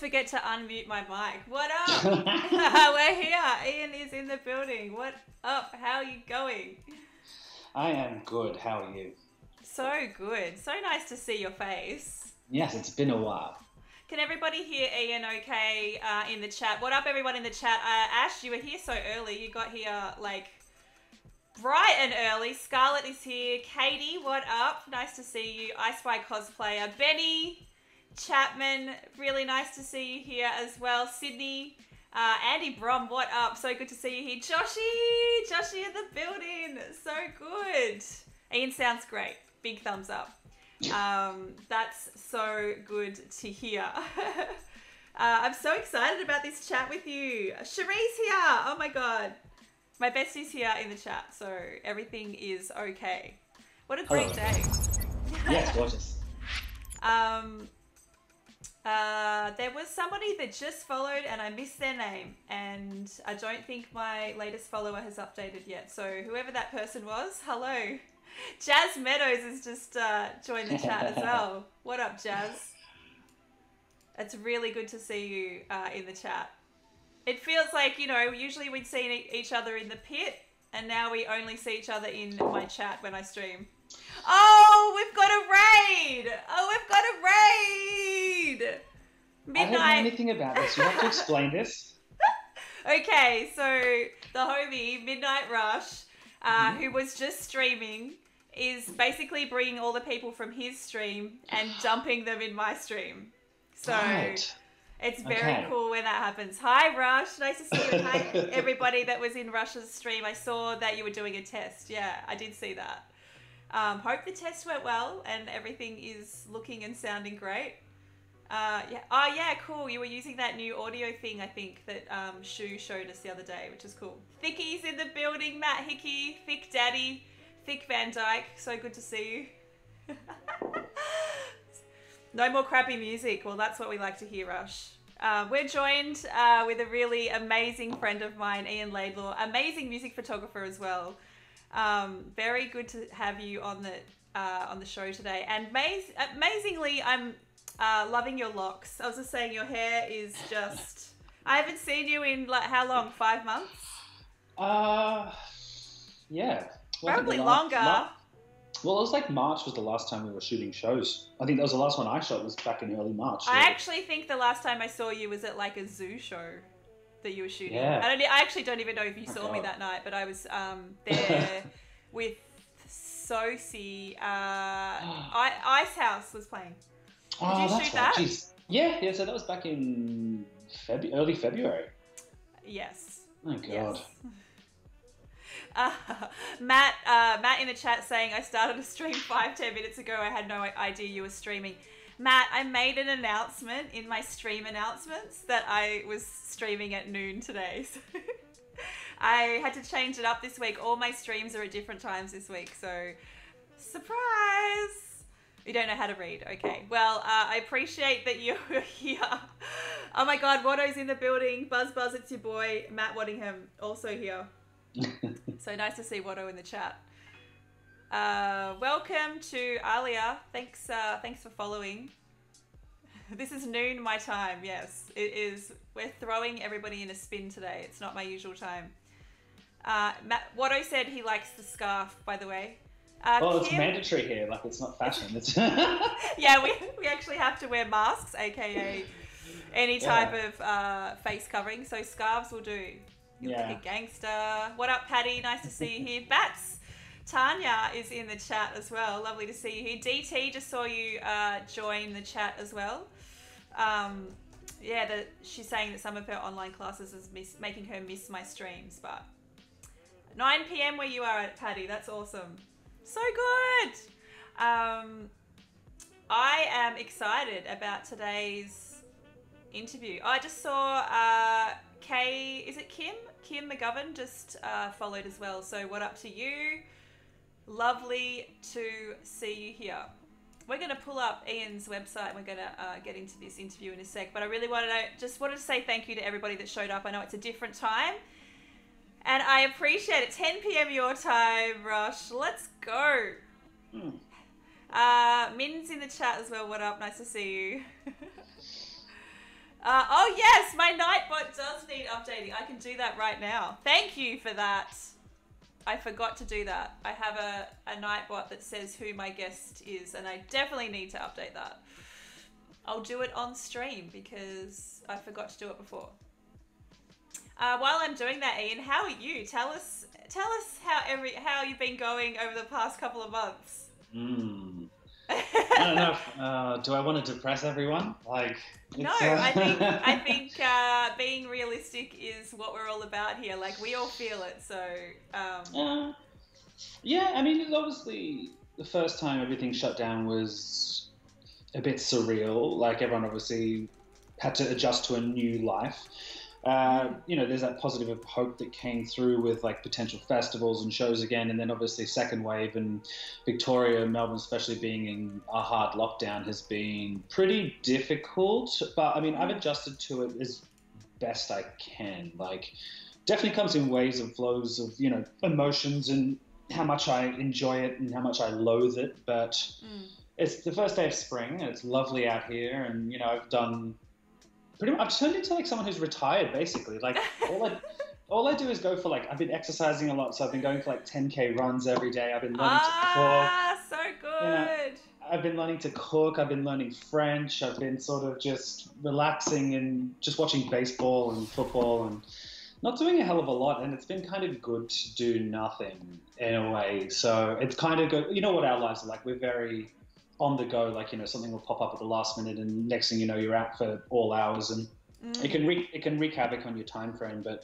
forget to unmute my mic. What up? We're here. Ian is in the building. What up? How are you going? I am good. How are you? So good. So nice to see your face. Yes, it's been a while. Can everybody hear Ian okay uh, in the chat? What up, everyone in the chat? Uh, Ash, you were here so early. You got here like bright and early. Scarlett is here. Katie, what up? Nice to see you. I Spy cosplayer. Benny Chapman, really nice to see you here as well. Sydney, uh, Andy Brom, what up? So good to see you here. Joshy, Joshy in the building. So good. Ian sounds great. Big thumbs up. Um, that's so good to hear. uh, I'm so excited about this chat with you. Cherie's here. Oh my god. My bestie's here in the chat, so everything is okay. What a great Hello. day. Yes, gorgeous. Um, uh, there was somebody that just followed and I missed their name, and I don't think my latest follower has updated yet. So whoever that person was, hello. Jazz Meadows has just uh, joined the chat as well. What up, Jazz? It's really good to see you uh, in the chat. It feels like you know. Usually we'd see each other in the pit, and now we only see each other in my chat when I stream. Oh, we've got a raid! Oh, we've got a raid! Midnight. I don't know anything about this. You have to explain this. Okay, so the homie Midnight Rush, uh, Mm-hmm. who was just streaming, is basically bringing all the people from his stream and dumping them in my stream. So Right. it's very Okay. cool when that happens. Hi, Rush. Nice to see you. Hi, everybody that was in Rush's stream. I saw that you were doing a test. Yeah, I did see that. Um, hope the test went well and everything is looking and sounding great. Uh, yeah. Oh, yeah, cool. You were using that new audio thing, I think, that um, Shu showed us the other day, which is cool. Thicky's in the building. Matt Hickey, Thick Daddy, Thick Van Dyke. So good to see you. no more crappy music. Well, that's what we like to hear, Rush. Uh, we're joined uh, with a really amazing friend of mine, Ian Laidlaw, amazing music photographer as well. Um, very good to have you on the uh, on the show today. And amaz- amazingly, I'm uh, loving your locks. I was just saying, your hair is just. I haven't seen you in like how long? Five months? Uh, yeah. Probably last- longer. Mar- well, it was like March was the last time we were shooting shows. I think that was the last one I shot was back in early March. I actually think the last time I saw you was at like a zoo show that you were shooting. Yeah. I don't. I actually don't even know if you Oh, saw me that night, but I was um, there with Soci. Uh, I, Icehouse was playing. oh, you shoot right. that? Jeez. Yeah, yeah. So that was back in Febu- early February. Yes. Oh God. Yes. Uh, Matt, uh, Matt in the chat saying I started a stream five ten minutes ago. I had no idea you were streaming. Matt, I made an announcement in my stream announcements that I was streaming at noon today. So I had to change it up this week. All my streams are at different times this week. So surprise! You don't know how to read. Okay. Well, uh, I appreciate that you're here. Oh my God, Watto's in the building. Buzz Buzz, it's your boy Matt Waddingham also here. So nice to see Watto in the chat. Uh, welcome to Alia. Thanks, uh, thanks for following. This is noon my time. Yes, it is. We're throwing everybody in a spin today. It's not my usual time. Uh, Matt, Watto said he likes the scarf. By the way. Uh, well, it's mandatory here. Like it's not fashion. It's yeah, we, we actually have to wear masks, aka any type of uh, face covering. So scarves will do. You look Yeah. like a gangster. What up, Patty? Nice to see you here. Bats. Tanya is in the chat as well. Lovely to see you here. DT just saw you uh, join the chat as well. Um, yeah, the, she's saying that some of her online classes is miss, making her miss my streams, but 9 p.m. where you are at Patty. That's awesome. So good. Um, I am excited about today's interview. I just saw uh, Kay, is it Kim? Kim McGovern just uh, followed as well. So, what up to you? Lovely to see you here. We're going to pull up Ian's website. We're going to uh, get into this interview in a sec. But I really wanted to just wanted to say thank you to everybody that showed up. I know it's a different time, and I appreciate it. 10 p.m. your time, Rush. Let's go. Hmm. Uh, Min's in the chat as well. What up? Nice to see you. uh, oh yes, my Nightbot does need updating. I can do that right now. Thank you for that. I forgot to do that. I have a, a Nightbot that says who my guest is, and I definitely need to update that. I'll do it on stream because I forgot to do it before. Uh, while I'm doing that, Ian, how are you? Tell us, tell us how every how you've been going over the past couple of months. Mm. I don't know. If, uh, do I want to depress everyone? Like, no, uh, I think I think uh, being realistic is what we're all about here. Like we all feel it, so um, yeah, I mean, obviously, the first time everything shut down was a bit surreal. Like, everyone obviously had to adjust to a new life. Uh, you know, there's that positive of hope that came through with like potential festivals and shows again, and then obviously second wave and Victoria, and Melbourne, especially being in a hard lockdown, has been pretty difficult. But I mean, I've adjusted to it as best I can. Like, definitely comes in waves and flows of you know emotions and how much I enjoy it and how much I loathe it. But mm, it's the first day of spring and it's lovely out here, and you know I've done pretty much. I've turned into like someone who's retired basically. Like all I. All I do is go for like I've been exercising a lot, so I've been going for like 10k runs every day. I've been learning to cook. ah, so good. I've been learning to cook. I've been learning French. I've been sort of just relaxing and just watching baseball and football and not doing a hell of a lot. And it's been kind of good to do nothing in a way. So it's kind of good. You know what our lives are like? We're very on the go. Like you know, something will pop up at the last minute, and next thing you know, you're out for all hours, and Mm. it can wreak it can wreak havoc on your time frame. But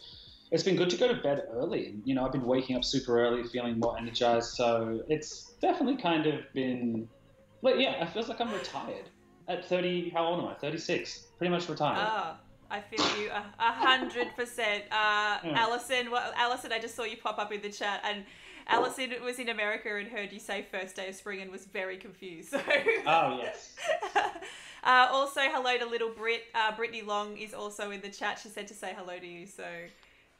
it's been good to go to bed early. And, you know, I've been waking up super early, feeling more energized. So it's definitely kind of been, like, yeah, it feels like I'm retired at 30. How old am I? 36. Pretty much retired. Ah, I feel you a hundred percent. Uh, well, Allison, I just saw you pop up in the chat, and Allison was in America and heard you say first day of spring and was very confused. So. oh yes. uh, also, hello to little Brit. Uh, Brittany Long is also in the chat. She said to say hello to you, so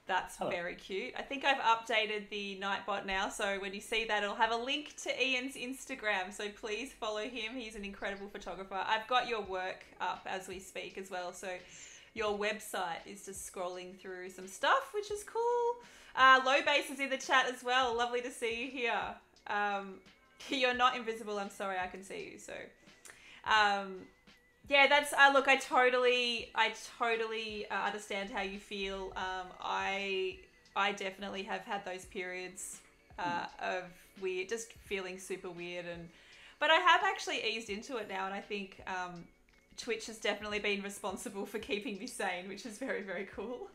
that's Hello. very cute. I think I've updated the Nightbot now, so when you see that, it'll have a link to Ian's Instagram. So please follow him. He's an incredible photographer. I've got your work up as we speak as well, so your website is just scrolling through some stuff, which is cool. Uh, Low bass is in the chat as well. Lovely to see you here. Um, you're not invisible. I'm sorry, I can see you. So, um, yeah, that's. Uh, look, I totally, I totally uh, understand how you feel. Um, I, I definitely have had those periods uh, of weird, just feeling super weird, and but I have actually eased into it now, and I think um, Twitch has definitely been responsible for keeping me sane, which is very, very cool.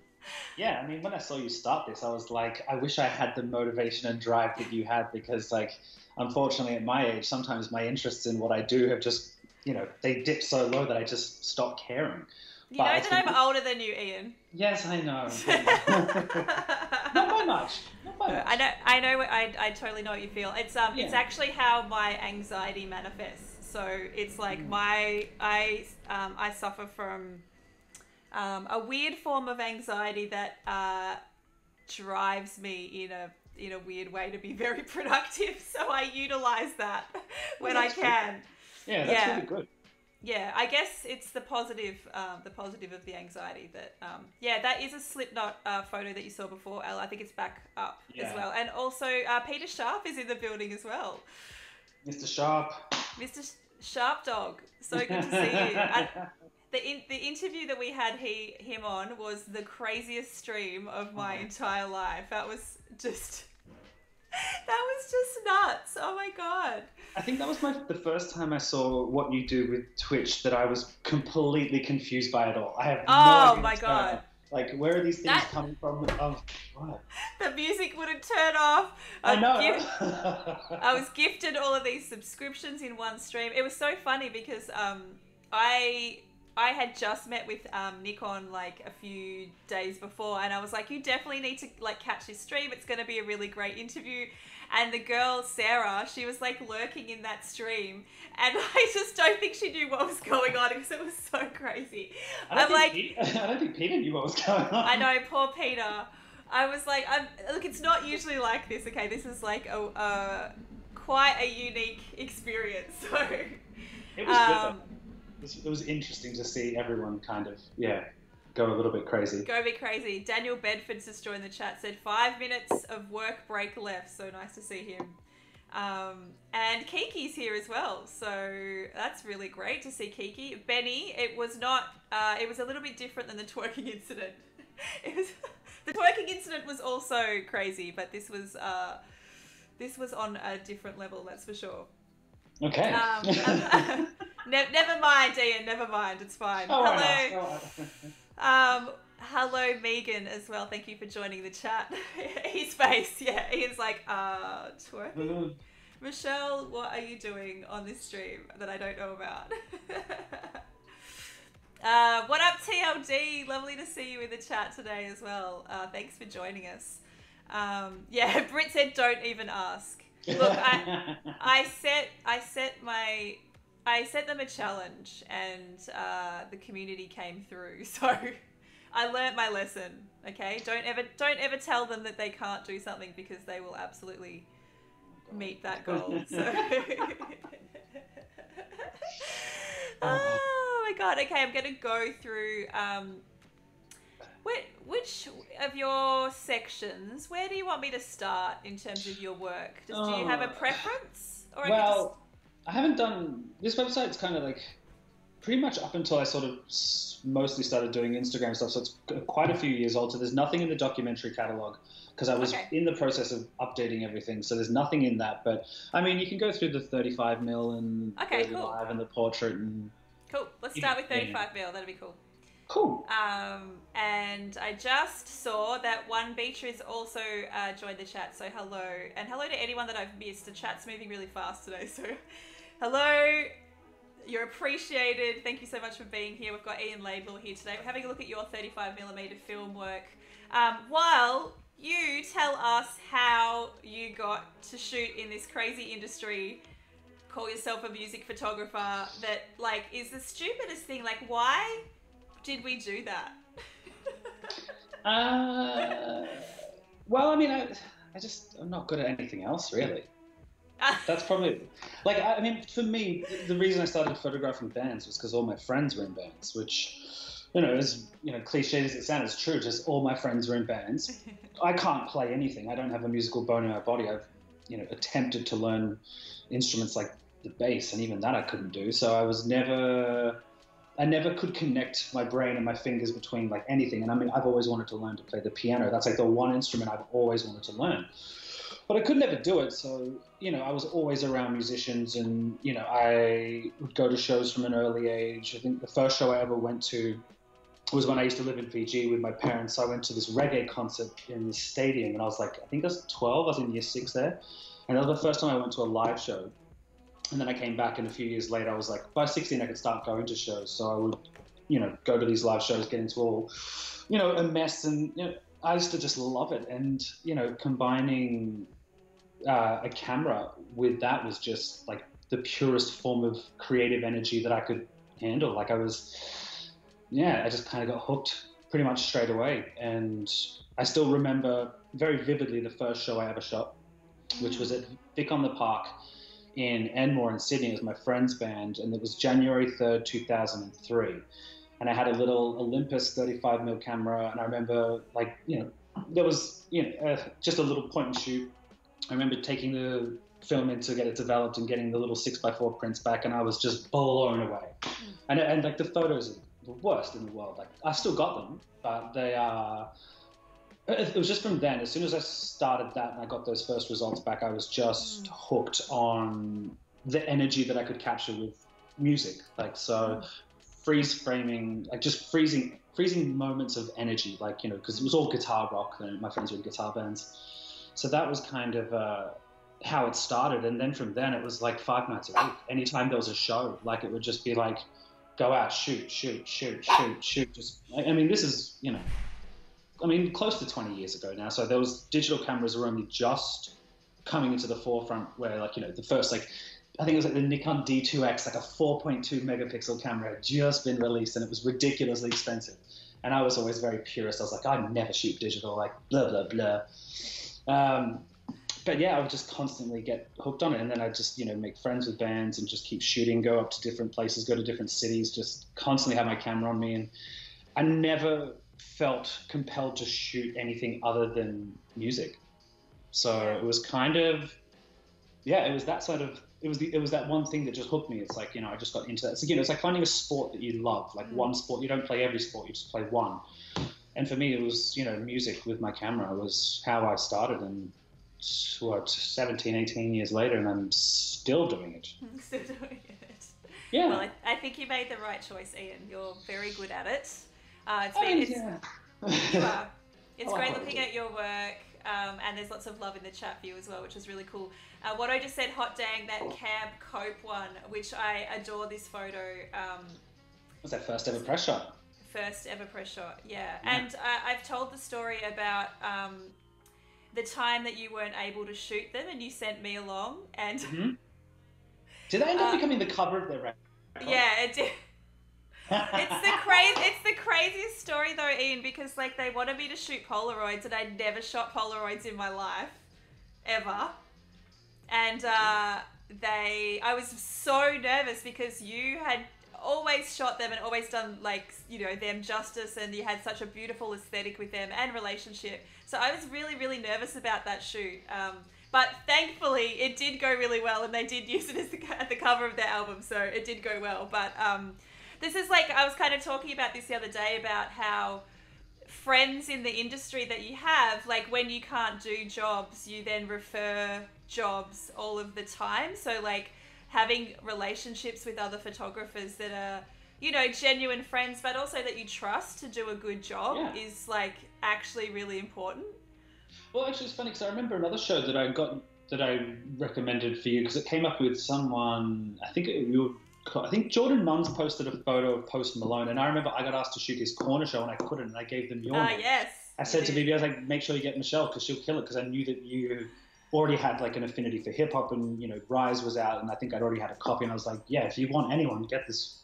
Yeah, I mean, when I saw you start this, I was like, I wish I had the motivation and drive that you had because, like, unfortunately, at my age, sometimes my interests in what I do have just, you know, they dip so low that I just stop caring. You But know it's that I'm older than you, Ian. Yes, I know. Not by much. Not by much. I know, I know, I, I totally know what you feel. It's um, it's actually how my anxiety manifests. So it's like Mm. my, I, um, I suffer from, um, a weird form of anxiety that uh, drives me in a in a weird way to be very productive. So I utilize that when I that's good. can. Yeah, that's Yeah. really good. Yeah, I guess it's the positive, um, the positive of the anxiety that, um, yeah, that is a Slipknot uh, photo that you saw before, Elle. I think it's back up as well, and also uh, Peter Sharp is in the building as well. Mr. Sharp. Mr. Sharp Dog, so good to see you. And the in- the interview that we had he him on was the craziest stream of my Oh. entire life. That was just, that was just nuts. Oh my god. I think that was my the first time I saw what you do with Twitch that I was completely confused by it all. I have no Oh idea my. God. Like, where are these things That- coming from? What? The music wouldn't turn off. I I'd know. give- I was gifted all of these subscriptions in one stream. It was so funny because um, I I had just met with um, Nikon like a few days before, and I was like, "You definitely need to like catch this stream. It's going to be a really great interview." And the girl Sarah, she was like lurking in that stream, and I just don't think she knew what was going on because it was so crazy. I I'm like, Pete- I don't think Peter knew what was going on. I know, poor Peter. I was like, I'm, look, it's not usually like this. Okay, this is like a, a quite a unique experience. So, It was good. um, though. It was, interesting to see everyone kind of, yeah. go a little bit crazy. Go bit crazy. Daniel Bedford's just joined the chat. Said five minutes of work break left. So nice to see him. Um, and Kiki's here as well, so that's really great to see Kiki. Benny, it was not. Uh, it was a little bit different than the twerking incident. it was the twerking incident was also crazy, but this was uh, this was on a different level. That's for sure. Okay. Um, ne- never mind, Ian. Never mind. It's fine. Oh, Hello. Um, hello, Megan, as well. Thank you for joining the chat. His face, yeah. Ian's like, uh, twerking. Michelle, what are you doing on this stream that I don't know about? uh, what up, TLD? Lovely to see you in the chat today as well. Uh, thanks for joining us. Um, yeah, Brit said, "Don't even ask." Look, I, I set, I set my, I set them a challenge, and uh, the community came through. So. I learnt my lesson. Okay, don't ever don't ever tell them that they can't do something because they will absolutely meet that goal. So. oh my god. Okay, I'm gonna go through. Um, which, which of your sections? Where do you want me to start in terms of your work? Just, do you have a Oh. preference? Or well, I haven't done this website's kind of like pretty much up until I sort of mostly started doing Instagram stuff. So it's quite a few years old. So there's nothing in the documentary catalog because I was Okay. in the process of updating everything. So there's nothing in that. But I mean, you can go through the 35 mil and Okay, 35 cool. and the portrait and cool. Let's start with yeah. 35 mil. That'd be cool. cool. Um, and I just saw that one Beatrice also uh, joined the chat. So hello, and hello to anyone that I've missed. The chat's moving really fast today. So hello, you're appreciated. Thank you so much for being here. We've got Ian Laidlaw here today. We're having a look at your 35mm film work. Um, while you tell us how you got to shoot in this crazy industry call yourself a music photographer that like is the stupidest thing like why did we do that Uh, well, I mean, I, I just I'm not good at anything else really. That's probably like I mean for me the reason I started photographing bands was because all my friends were in bands, which you know as you know cliche as it sounds, it's true. Just all my friends were in bands. I can't play anything. I don't have a musical bone in my body. I've you know attempted to learn instruments like the bass, and even that I couldn't do. So I was never. I never could connect my brain and my fingers between like anything. And I mean, I've always wanted to learn to play the piano. That's like the one instrument I've always wanted to learn but I could never do it. So you know, I was always around musicians, and you know, I would go to shows from an early age. I think the first show I ever went to was when I used to live in Fiji with my parents. I went to this reggae concert in the stadium, and I was like, I think I was 12. I was in year six there, and that was the first time I went to a live show. And then I came back, and a few years later, I was like, by 16, I could start going to shows. So I would, you know, go to these live shows, get into all, you know, a mess, and you know, I used to just love it. And you know, combining uh, a camera with that was just like the purest form of creative energy that I could handle. Like I was, yeah, I just kind of got hooked pretty much straight away. And I still remember very vividly the first show I ever shot, which was at Vic on the Park in Enmore in Sydney. It was my friend's band, and it was January 3rd, 2003. And I had a little Olympus 35mm camera, and I remember, like, you know, there was, you know, uh, just a little point and shoot I remember taking the film in to get it developed and getting the little six by four prints back, and I was just blown away. And, and like the photos are the worst in the world. Like I still got them, but they are. It was just from then. As soon as I started that and I got those first results back, I was just mm. hooked on the energy that I could capture with music. Like so, mm. freeze framing, like just freezing, freezing moments of energy. Like you know, because it was all guitar rock. And my friends were in guitar bands so that was kind of uh, how it started and then from then it was like five nights a week anytime there was a show like it would just be like go out shoot shoot shoot shoot shoot just i mean this is you know i mean close to 20 years ago now so was digital cameras were only just coming into the forefront where like you know the first like I think it was like the Nikon D2X, like a 4.2 megapixel camera, had just been released, and it was ridiculously expensive. And I was always very purist. I was like, I never shoot digital, like blah blah blah. Um, but yeah, I would just constantly get hooked on it, and then I'd just you know make friends with bands and just keep shooting, go up to different places, go to different cities, just constantly have my camera on me, and I never felt compelled to shoot anything other than music. So it was kind of, yeah, it was that sort of, it was the, it was that one thing that just hooked me. It's like you know, I just got into that. So you know, it's like finding a sport that you love, like Mm. one sport. You don't play every sport, you just play one. And for me, it was you know, music with my camera was how I started, and what 17, 18 years later, and I'm still doing it. Still doing it. Yeah. Well, I, I think you made the right choice, Ian. You're very good at it. Uh, it's I been, mean, it's, yeah. you are. It's like great looking at your work, um, and there's lots of love in the chat for you as well, which is really cool. Uh, what I just said, hot dang, that Camp Cope one, which I adore this photo. Um, What's that first ever press shot? First ever press shot, yeah. Yeah. And uh, I've told the story about um, the time that you weren't able to shoot them, and you sent me along, and hmm Did I end up Uh, becoming the cover of their record? yeah, it did. It's the crazy. It's the craziest story though, Ian, because like they wanted me to shoot Polaroids, and I'd never shot Polaroids in my life, ever. And uh, they, I was so nervous because you had always shot them and always done like you know them justice, and you had such a beautiful aesthetic with them and relationship. So I was really, really nervous about that shoot. Um, but thankfully, it did go really well, and they did use it as the, the cover of their album, so it did go well. But um, this is like I was kind of talking about this the other day about how friends in the industry that you have, like when you can't do jobs, you then refer jobs all of the time. So like having relationships with other photographers that are you know genuine friends but also that you trust to do a good job Yeah. is like actually really important Well, actually, it's funny because I remember another show that I got that I recommended for you because it came up with someone. I think it, you. were- I think Jordan Munns posted a photo of Post Malone, and I remember I got asked to shoot his corner show, and I couldn't, and I gave them your ah name. yes I said to. BB, I was like, make sure you get Michelle because she'll kill it because I knew that you already had like an affinity for hip hop, and you know, Rise was out, and I think I'd already had a copy, and I was like, yeah, if you want anyone, get this,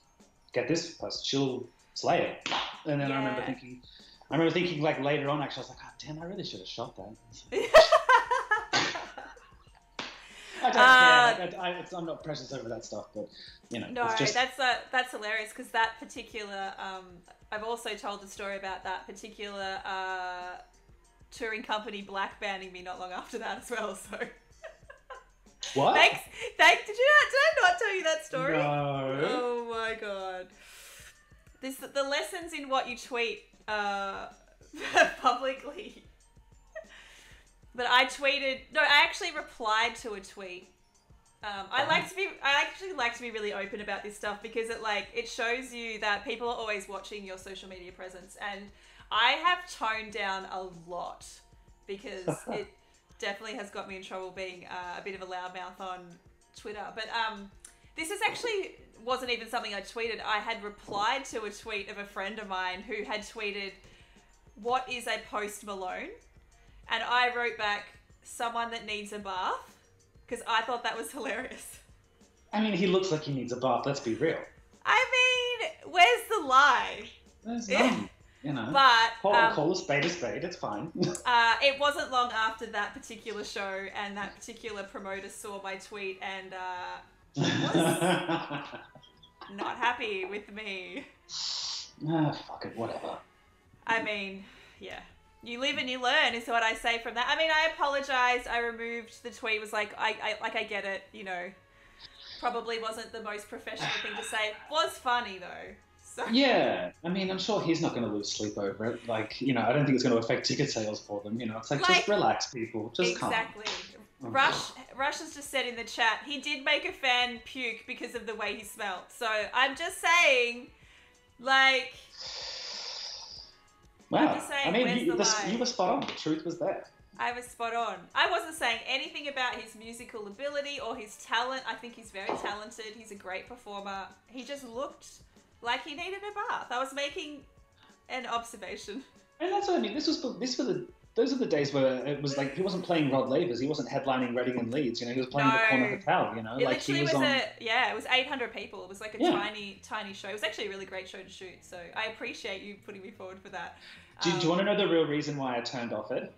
get this person, she'll slay it. And then I remember thinking. I remember thinking like later on, actually, I was like, oh, damn, I really should have shot that. I don't Uh, care. I, I'm not precious over that stuff, but you know, No, it's just that's uh, that's hilarious because that particular. Um, I've also told the story about that particular uh, touring company black banning me not long after that as well. So what? thanks, thanks. Did you not? Did I not tell you that story? No. Oh my god. This the lessons in what you tweet uh, publicly. But I tweeted. No, I actually replied to a tweet. Um, I like to be. I actually like to be really open about this stuff because it like it shows you that people are always watching your social media presence, and I have toned down a lot because it definitely has got me in trouble being uh, a bit of a loudmouth on Twitter. But um, this is actually wasn't even something I tweeted. I had replied to a tweet of a friend of mine who had tweeted, "What is a post Malone?" And I wrote back, "Someone that needs a bath," because I thought that was hilarious. I mean, he looks like he needs a bath. Let's be real. I mean, where's the lie? There's none. You know. But Call, um, call a spade a spade. It's fine. Uh, it wasn't long after that particular show and that particular promoter saw my tweet and uh, not happy with me. ah, fuck it. Whatever. I mean, yeah. You live and you learn is what I say from that. I mean, I apologized. I removed the tweet. Was like, I, I like, I get it. You know, probably wasn't the most professional thing to say. Was funny though. So Yeah, I mean, I'm sure he's not going to lose sleep over it. Like, you know, I don't think it's going to affect ticket sales for them. You know, it's like, Like- just relax, people. Just exactly. calm. Rush Rush has just said in the chat he did make a fan puke because of the way he smelled. So I'm just saying, like, Wow. just saying, I mean, you, lie? you were spot on. The truth was there. I was spot on. I wasn't saying anything about his musical ability or his talent. I think he's very talented. He's a great performer. He just looked like he needed a bath. I was making an observation. And that's what I mean. This was this were the those are the days where it was like he wasn't playing Rod Lavers. He wasn't headlining Reading and Leeds. You know, he was playing the Corner Hotel. You know, It like he was, was, on. a yeah, it was 800 people. It was like a Yeah. tiny, tiny show. It was actually a really great show to shoot. So I appreciate you putting me forward for that. Do, do Um, you want to know the real reason why I turned off it?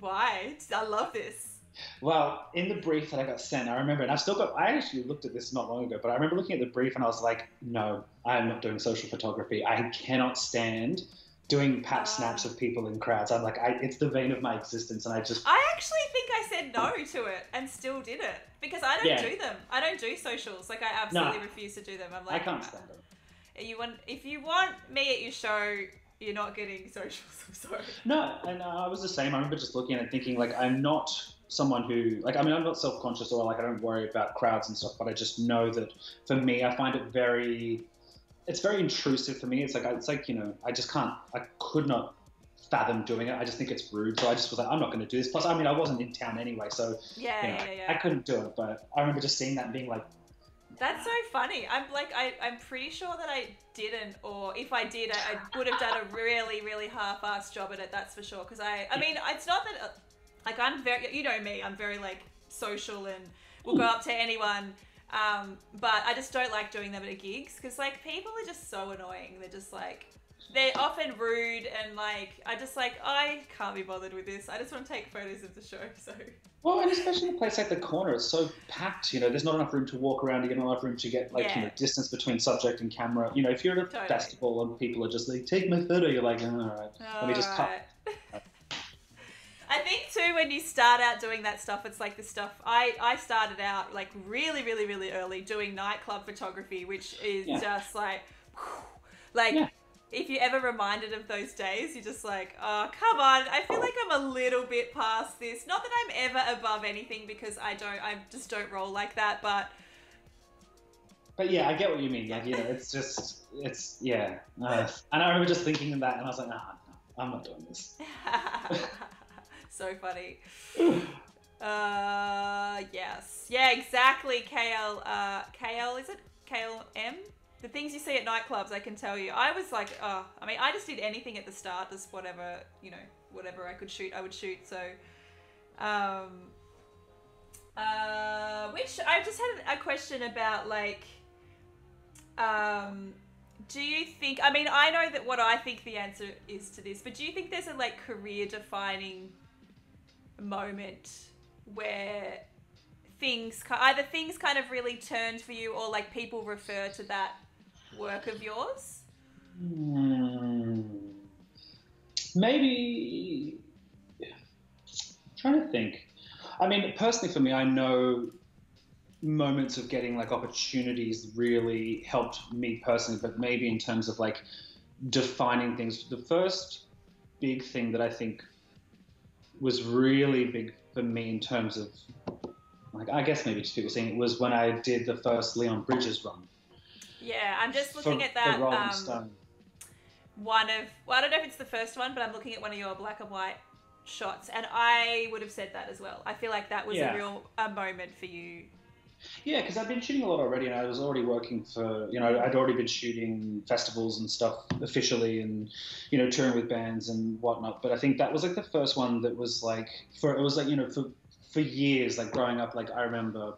Why? I love this. Well, in the brief that I got sent, I remember, and I still got, I actually looked at this not long ago, but I remember looking at the brief and I was like, no, I'm not doing social photography. I cannot stand doing pat snaps of people in crowds. I'm like, I, it's the vein of my existence, and I just. I actually think I said no to it and still did it because I don't Yeah. do them. I don't do socials. Like I absolutely No. refuse to do them. I'm like, I can't stand it. You want if you want me at your show, you're not getting socials. I'm sorry. No, and uh, I was the same. I remember just looking at it thinking, like, I'm not someone who, like, I mean, I'm not self conscious or, like, I don't worry about crowds and stuff, but I just know that for me, I find it very, it's very intrusive for me. It's like, it's like, you know, I just can't, I could not fathom doing it. I just think it's rude. So I just was like, I'm not going to do this. Plus, I mean, I wasn't in town anyway, so, Yeah, you know, yeah, I yeah. couldn't do it. But I remember just seeing that and being like, That's so funny. I'm like, I, I'm pretty sure that I didn't, or if I did, I, I would have done a really, really half-assed job at it. That's for sure. Because I, I mean, it's not that, like, I'm very, you know me, I'm very like social and will go up to anyone. Um, but I just don't like doing them at gigs because like people are just so annoying. They're just like. They're often rude and like I just like I can't be bothered with this. I just want to take photos of the show. So Well, and especially in a place like the corner, it's so packed. You know, there's not enough room to walk around. You get not enough room to get like you know distance between subject and camera. You know, if you're at a Totally. festival and people are just like, "Take my photo," you're like, "Oh, "All right, let me just cut." I think too when you start out doing that stuff, it's like the stuff I I started out like really really really early doing nightclub photography, which is Yeah. just like like. Yeah. If you're ever reminded of those days, you're just like, oh, come on. I feel like I'm a little bit past this. Not that I'm ever above anything because I don't, I just don't roll like that. But But yeah, I get what you mean. Like, you know, it's just, it's yeah. Uh, and I remember just thinking of that, and I was like, "Nah, no, I'm not doing this." so funny. Uh, yes. Yeah, exactly. KL, uh, KL, is it? KLM? The things you see at nightclubs, I can tell you. I was like, oh, I mean, I just did anything at the start, just whatever, you know, whatever I could shoot, I would shoot. So, um, uh, which I just had a question about, like, um, do you think? I mean, I know that what I think the answer is to this, but do you think there's a like career-defining moment where things either things kind of really turned for you, or like people refer to that work of yours? Hmm. Maybe. trying to think. I mean, personally, for me, I know moments of getting like opportunities really helped me personally, but maybe in terms of like defining things. The first big thing that I think was really big for me in terms of like I guess maybe just people seeing it was when I did the first Leon Bridges run Yeah, I'm just for, looking at that Rolling um, Stone. one of well, I don't know if it's the first one, but I'm looking at one of your black and white shots, and I would have said that as well. I feel like that was Yeah. a real a moment for you. Yeah, because I've been shooting a lot already, and I was already working for, you know, I'd already been shooting festivals and stuff officially, and you know, touring with bands and whatnot. But I think that was like the first one that was like, for it was like, you know, for for years, like growing up, like I remember,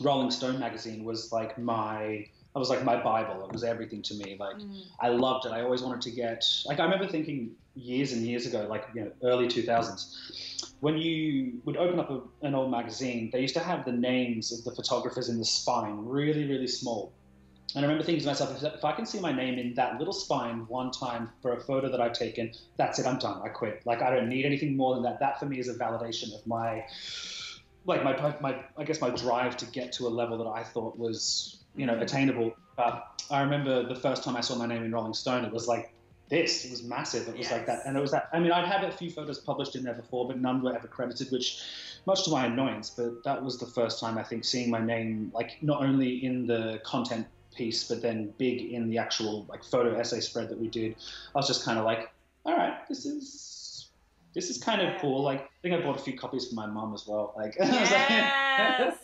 Rolling Stone magazine was like my, I was like my bible. It was everything to me. Like mm. I loved it. I always wanted to get, like I remember thinking years and years ago, like you know, early two thousands when you would open up a, an old magazine, they used to have the names of the photographers in the spine really, really small. And I remember thinking to myself, if, if I can see my name in that little spine one time for a photo that I've taken, that's it, I'm done, I quit. Like, I don't need anything more than that. That for me is a validation of my, like, my, my I guess, my drive to get to a level that I thought was, you know, attainable. But I remember the first time I saw my name in Rolling Stone, it was like, this. It was massive. It was like that, and it was that. I mean, I'd had a few photos published in there before, but none were ever credited, which, much to my annoyance, but that was the first time I think seeing my name, like not only in the content piece, but then big in the actual like photo essay spread that we did. I was just kind of like, all right, this is this is kind of cool. Like, I think I bought a few copies for my mom as well. Like- Yes,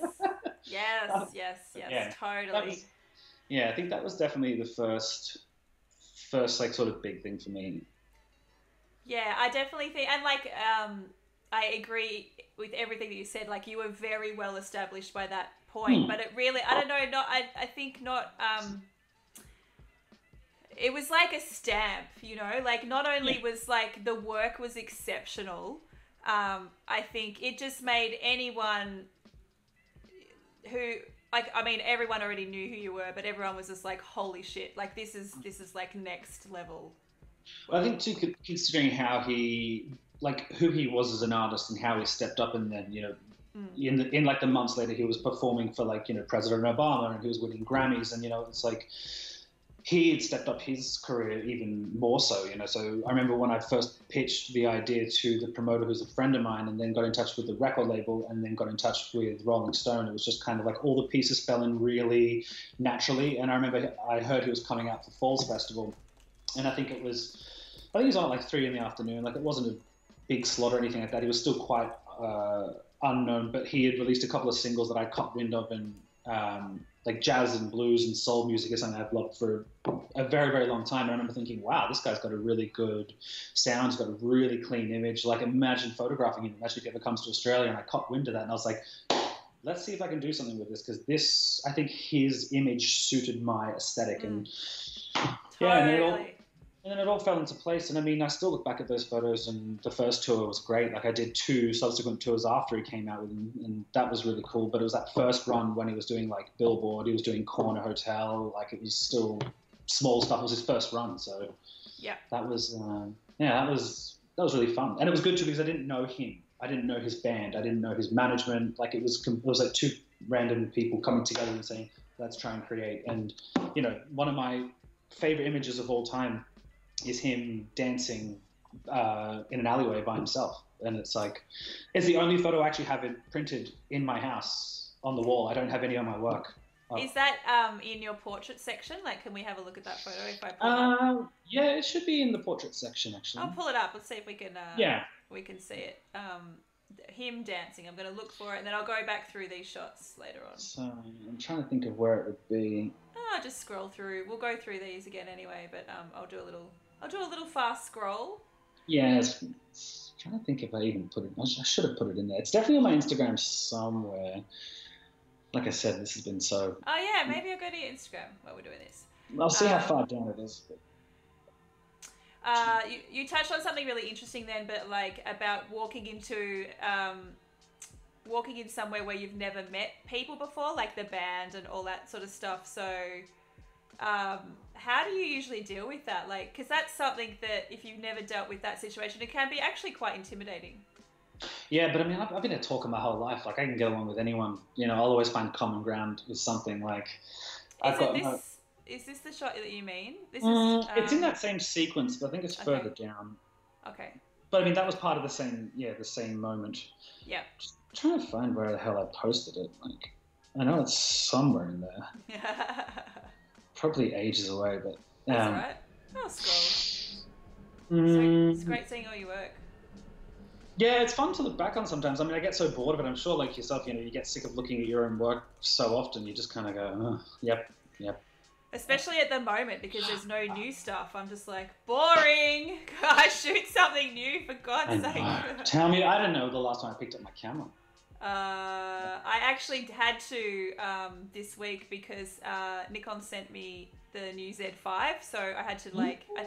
yes, Um, yes, yes, yeah, totally. was, yeah, I think that was definitely the first, first like sort of big thing for me. Yeah, I definitely think, and like, um, I agree with everything that you said. Like, you were very well established by that point, Hmm. but it really, I don't know, not, I, I think not, um, it was like a stamp, you know, like not only Yeah. was like the work was exceptional, um, I think it just made anyone who like I mean everyone already knew who you were, but everyone was just like, holy shit! Like this is this is like next level. Well, I think too, considering how he like who he was as an artist and how he stepped up, and then you know. Hmm. In, the, in like the months later, he was performing for like you know President Obama, and he was winning Grammys, and you know it's like he had stepped up his career even more so, you know. So I remember when I first pitched the idea to the promoter, who's a friend of mine, and then got in touch with the record label, and then got in touch with Rolling Stone. It was just kind of like all the pieces fell in really naturally. And I remember I heard he was coming out for Falls Festival, and I think it was, I think he was on like three in the afternoon. Like it wasn't a big slot or anything like that. He was still quite uh, unknown, but he had released a couple of singles that I caught wind of and. Um, like jazz and blues and soul music is something I've loved for a very, very long time. And I remember thinking, wow, this guy's got a really good sound. He's got a really clean image. Like, imagine photographing him. Imagine if he ever comes to Australia. And I caught wind of that. And I was like, let's see if I can do something with this because this, I think his image suited my aesthetic. And Totally. yeah, and it all, and then it all fell into place. And I mean, I still look back at those photos, and the first tour was great. Like I did two subsequent tours after he came out with them, and that was really cool. But it was that first run when he was doing like Billboard, he was doing Corner Hotel, like it was still small stuff. It was his first run, so Yeah. that was uh, yeah, that was that was really fun, and it was good too because I didn't know him. I didn't know his band. I didn't know his management. Like it was, it was like two random people coming together and saying, "Let's try and create." And you know, one of my favorite images of all time is him dancing uh, in an alleyway by himself, and it's like it's the only photo I actually have it printed in my house on the wall. I don't have any on my work. Oh. Is that um, in your portrait section? Like, can we have a look at that photo if I pull it up? Um, yeah, it should be in the portrait section actually. I'll pull it up. Let's see if we can. Uh, yeah, we can see it. Um, him dancing. I'm going to look for it, and then I'll go back through these shots later on. so I'm trying to think of where it would be. Oh, I'll just scroll through. We'll go through these again anyway, but um, I'll do a little. I'll do a little fast scroll. Yeah, it's, it's- trying to think if I even put it. I should have put it in there. It's definitely on my Instagram somewhere. Like I said, this has been so. Oh yeah, maybe I'll go to your Instagram while we're doing this. I'll see how Um, far down it is. Uh, you, you touched on something really interesting then, but like about walking into um, walking in somewhere where you've never met people before, like the band and all that sort of stuff. So, um, how do you usually deal with that? Like, because that's something that if you've never dealt with that situation, it can be actually quite intimidating. Yeah, but I mean, I've, I've been a talker my whole life. Like, I can get along with anyone. You know, I'll always find common ground with something. Like, Is I've got. this? Is this the shot that you mean? This Mm, is. it's in um, that same sequence, but I think it's okay. further down. Okay. But I mean, that was part of the same. Yeah, the same moment. Yeah. Just trying to find where the hell I posted it. Like, I know it's somewhere in there. That's Probably ages away, but. Um, alright. I'll scroll. mm, It's great seeing all your work. Yeah, it's fun to look back on sometimes. I mean, I get so bored of it. I'm sure, like yourself, you know, you get sick of looking at your own work so often. You just kind of go, oh, "Yep, yep." Especially at the moment because there's no new stuff. I'm just like, boring. I shoot something new for God's sake. Tell me, I don't know the last time I picked up my camera. Uh, I actually had to um, this week because uh, Nikon sent me the new Z5, so I had to like I,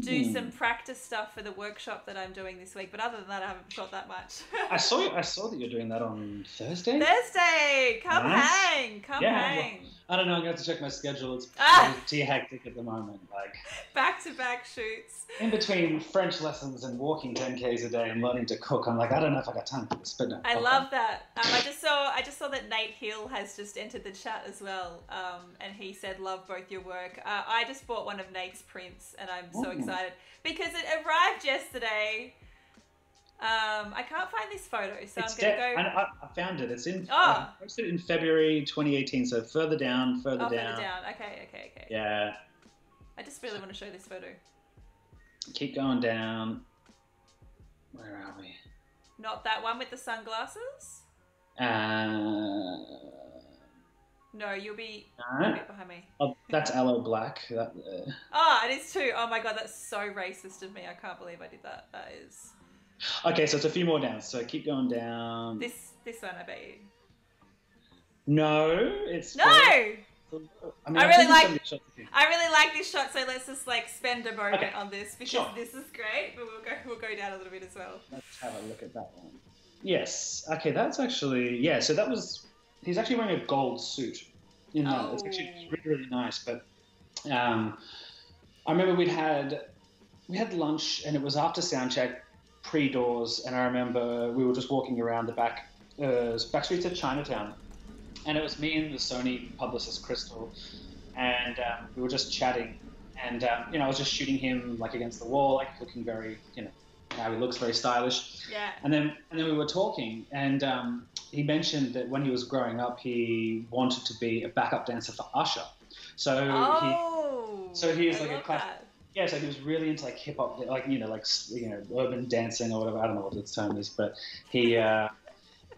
do some practice stuff for the workshop that I'm doing this week. But other than that, I haven't shot that much. I saw, I saw that you're doing that on Thursday. Thursday, come Nice. hang, come Yeah, hang. I don't know. I'm gonna have to check my schedule. It's Ah! pretty hectic at the moment. Like Back to back shoots. in between French lessons and walking 10k's a day and learning to cook, I'm like, I don't know if I got time for this. But no, I love that. Um, I just saw I just saw that Nate Hill has just entered the chat as well, um, and he said love both your work. Uh, I just bought one of Nate's prints, and I'm so excited because it arrived yesterday. Um, I can't find this photo, so It's I'm gonna de- go. and I, I found it. It's in. I posted in February 2018. So further down, further oh, further down. down. Okay, okay, okay. Yeah. I just really want to show this photo. Keep going down. Where are we? Not that one with the sunglasses. Uh, No, you'll be bit behind me. Oh, that's Aloe Blacc. That, uh, Oh, it is too. Oh my god, that's so racist of me. I can't believe I did that. That is okay, so it's a few more down. So keep going down. this this one. I bet you. No, it's No. I, mean, I really like- so many shots of him. I really like this shot, so let's just like spend a moment Okay. on this because Sure. this is great. But we'll go we'll go down a little bit as well. Let's have a look at that one. Yes. Okay, that's actually yeah. So that was he's actually wearing a gold suit. In that, it's actually Oh. really really nice. But um, I remember we'd had we had lunch and it was after sound check, pre doors, and I remember we were just walking around the back uh, back streets of Chinatown, and it was me and the Sony publicist Crystal, and um, we were just chatting, and um, you know I was just shooting him like against the wall, like looking very you know how he looks very stylish. Yeah. And then and then we were talking, and um, he mentioned that when he was growing up, he wanted to be a backup dancer for Usher. So he, Oh. so he is I like a class- that. Yeah, so he was really into like hip hop, like you know, like you know, urban dancing or whatever. I don't know what its term is, but he uh,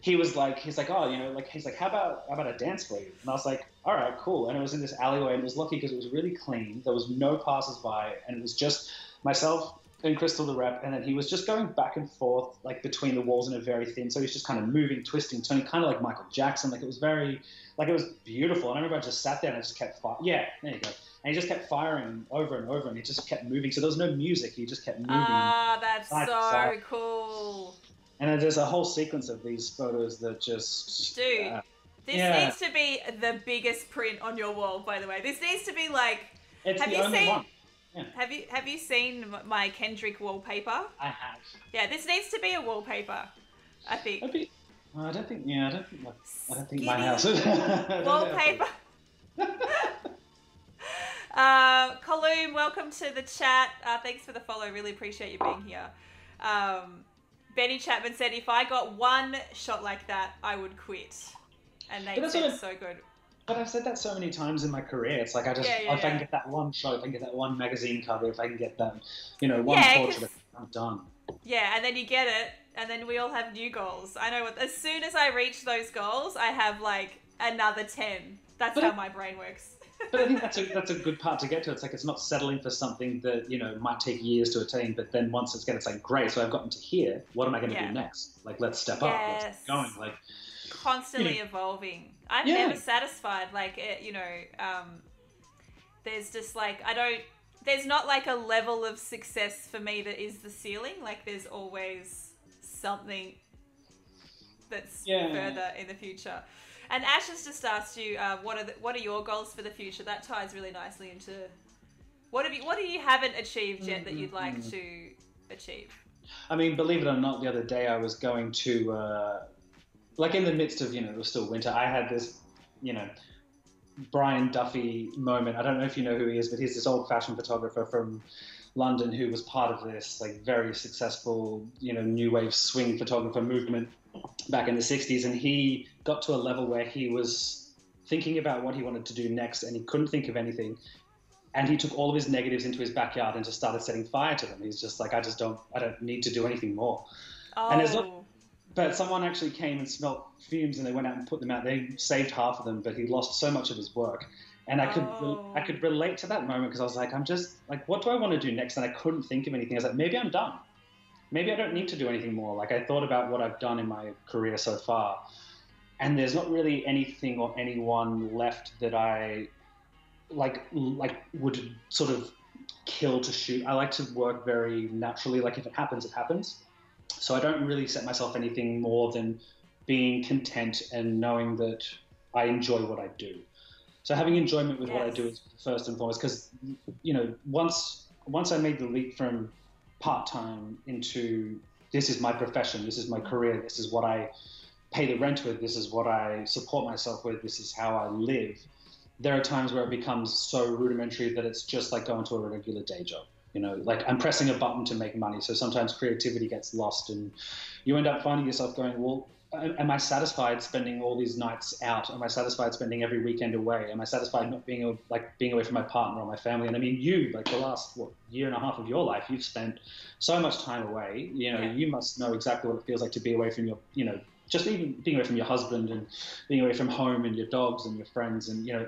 he was like, he's like, oh, you know, like he's like, how about how about a dance for you? And I was like, all right, cool. And it was in this alleyway, and it was lucky because it was really clean. There was no passers-by, and it was just myself and Crystal the rep, and then he was just going back and forth like between the walls in a very thin. So he's just kind of moving, twisting, turning, kind of like Michael Jackson. Like it was very, like it was beautiful. And I remember I just sat there and I just kept. Yeah, there you go. And he just kept firing over and over, and he just kept moving. So there was no music. He just kept moving. Ah, that's side so side. cool. And there's a whole sequence of these photos that just. Dude. uh, This Yeah. needs to be the biggest print on your wall, by the way. This needs to be like. it's Have the you only seen- one Have you have you seen my Kendrick wallpaper? I have. Yeah, this needs to be a wallpaper. I think. Be, well, I don't think. Yeah, I don't think. Like, I don't think my house. Is. wallpaper. uh, Kaloom, welcome to the chat. Uh, thanks for the follow. Really appreciate you being here. Um, Benny Chapman said, "If I got one shot like that, I would quit." And they said, "So good." But I've said that so many times in my career. It's like I just, Yeah, yeah, if I can get that one shot, if I can get that one magazine cover, if I can get that, you know, one Yeah, portrait, I'm done. Yeah, and then you get it, and then we all have new goals. I know what. As soon as I reach those goals, I have like another ten. That's But how it- my brain works. But I think that's a that's a good part to get to. It's like it's not settling for something that you know might take years to attain, but then once it's it's like great. So I've gotten to here. What am I going to Yeah. do next? Like let's step up. Let's Yes. keep going. Like Constantly evolving. I'm Yeah. never satisfied. Like it, you know, um, there's just like I don't. There's not like a level of success for me that is the ceiling. Like there's always something that's Yeah. further in the future. And Ash has just asked you, uh, what are the, what are your goals for the future? That ties really nicely into what have you what do you haven't achieved yet that you'd like Mm-hmm. to achieve? I mean, believe it or not, the other day I was going to, uh, like, in the midst of, you know, it was still winter. I had this, you know, Brian Duffy moment. I don't know if you know who he is, but he's this old-fashioned photographer from London who was part of this, like, very successful, you know, new wave swing photographer movement back in the '60s, and he got to a level where he was thinking about what he wanted to do next, and he couldn't think of anything and he took all of his negatives into his backyard and just started setting fire to them. He's just like, I just don't, I don't need to do anything more. Oh, And it's not- But someone actually came and smelt fumes, and they went out and put them out. They saved half of them, but he lost so much of his work. And I could, Oh. I could oh. relate to that moment because I was like, I'm just like, what do I want to do next? And I couldn't think of anything. I was like, maybe I'm done. Maybe I don't need to do anything more. Like I thought about what I've done in my career so far, and there's not really anything or anyone left that I like like would sort of kill to shoot. I like to work very naturally. Like if it happens, it happens. So I don't really set myself anything more than being content and knowing that I enjoy what I do. So having enjoyment with what I do is first and foremost because you know once once I made the leap from part time into this is my profession, this is my career, this is what I pay the rent with, this is what I support myself with, this is how I live. There are times where it becomes so rudimentary that it's just like going to a regular day job. You know, like I'm pressing a button to make money. So sometimes creativity gets lost, and you end up finding yourself going, well, am I satisfied spending all these nights out? Am I satisfied spending every weekend away? Am I satisfied not being like being away from my partner or my family? And I mean, you like the last what year and a half of your life, you've spent so much time away. You know, Yeah. you must know exactly what it feels like to be away from your, you know, just even being away from your husband and being away from home and your dogs and your friends and you know,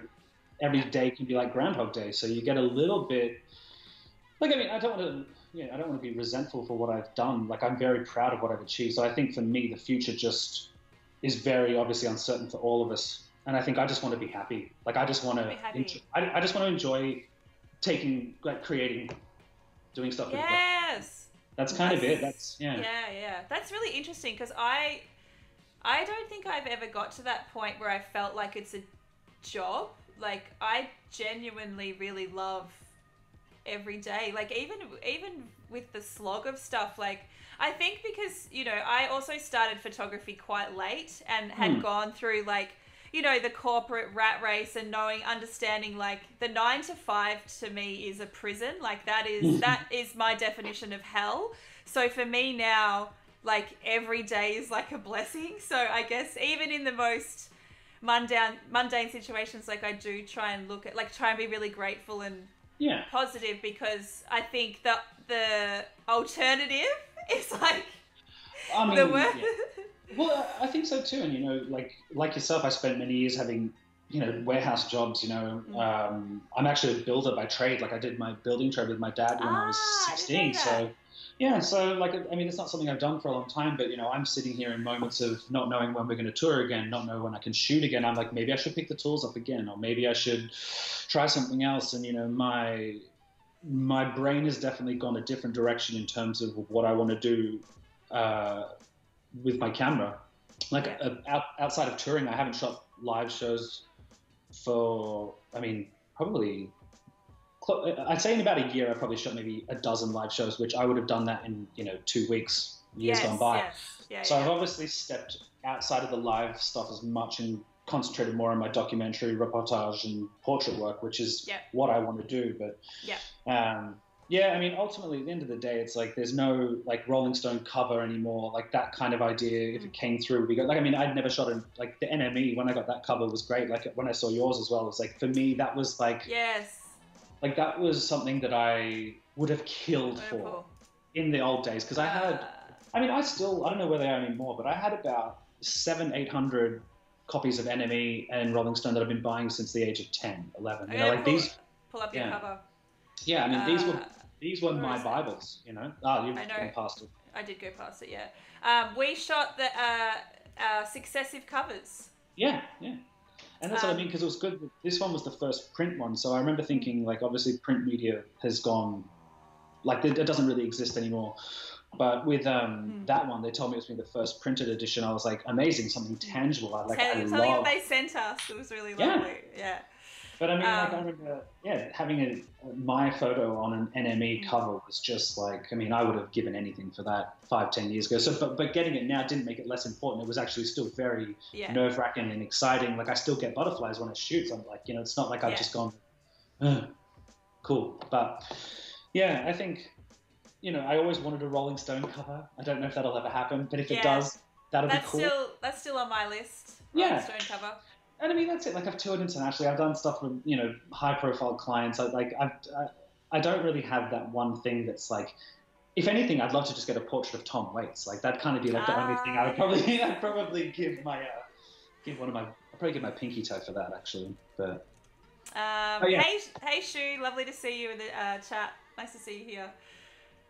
every day can be like Groundhog Day. So you get a little bit like I mean, I don't want to. you know, I don't want to be resentful for what I've done. Like I'm very proud of what I've achieved. So I think for me, the future just is very obviously uncertain for all of us and I think I just want to be happy. Like I just want to, I, I just want to enjoy taking, like creating, doing stuff. Yes. That's kind that's, of it. That's yeah. Yeah, yeah. That's really interesting because I, I don't think I've ever got to that point where I felt like it's a job. Like I genuinely really love every day. Like even even with the slog of stuff, like I think because you know I also started photography quite late and had mm. gone through like you know the corporate rat race and knowing understanding like the 9 to 5 to me is a prison like that is that is my definition of hell so for me now like every day is like a blessing so i guess even in the most mundane mundane situations like i do try and look at like try and be really grateful and yeah positive because i think that the alternative is like I mean, the worst yeah. Well, I think so too. And you know, like like yourself, I spent many years having you know warehouse jobs. You know, mm. um, I'm actually a builder by trade. Like I did my building trade with my dad when ah, I was 16. I so yeah, so like I mean, it's not something I've done for a long time. But you know, I'm sitting here in moments of not knowing when we're going to tour again, not know when I can shoot again. I'm like, maybe I should pick the tools up again, or maybe I should try something else. And you know, my my brain has definitely gone a different direction in terms of what I want to do uh, with my camera. Like uh, out, outside of touring, I haven't shot live shows for, I mean, probably, I'd say in about a year, I probably shot maybe a dozen live shows, which I would have done that in, you know, two weeks, years yes, gone by. Yes. Yeah, so yeah. I've obviously stepped outside of the live stuff as much and concentrated more on my documentary, reportage, and portrait work, which is yep. what I want to do. But yeah, um, yeah, I mean, ultimately, at the end of the day, it's like there's no like Rolling Stone cover anymore. Like that kind of idea, if it came through, we got like I mean, I'd never shot in like the NME when I got that cover was great. Like when I saw yours as well, it's like for me that was like yes, like that was something that I would have killed for in the old days because I had. I mean, I still I don't know where they are anymore, but I had about seven, eight hundred copies of NME and Rolling Stone that I've been buying since the age of 10, 11. You know, like pull, these. Pull up your yeah. cover. Yeah, I mean, uh, these were these were my Bibles, you know. Ah, you've gone past it. I did go past it, yeah. Um, we shot the uh, uh, successive covers. Yeah, yeah. And that's um, what I um, mean because it was good. This one was the first print one, so I remember thinking like, obviously, print media has gone, like, it doesn't really exist anymore. But with um, hmm. that one, they told me it was being the first printed edition. I was like, amazing, something tangible. I like, Tell, I something love. that they sent us. It was really lovely. Yeah. yeah. But I mean, um, like I um, remember, yeah, having a, my photo on an NME mm. cover was just like, I mean, I would have given anything for that five, ten years ago. So, but, but getting it now didn't make it less important. It was actually still very yeah. nerve wracking and exciting. Like I still get butterflies when I shoot. So I'm like, you know, it's not like I've yeah. just gone, cool. But yeah, I think, you know, I always wanted a Rolling Stone cover. I don't know if that'll ever happen, but if yeah. it does, that'll that's be cool. Still, that's still on my list. Rolling yeah. Stone cover and I mean that's it. Like I've toured internationally. I've done stuff with you know high profile clients. I, like I've, I, I don't really have that one thing that's like. If anything, I'd love to just get a portrait of Tom Waits. Like that kind of be like the only thing I would probably I'd probably give my uh, give one of my I'd probably give my pinky toe for that actually. But um, oh, yeah. hey hey Shu, lovely to see you in the uh, chat. Nice to see you here.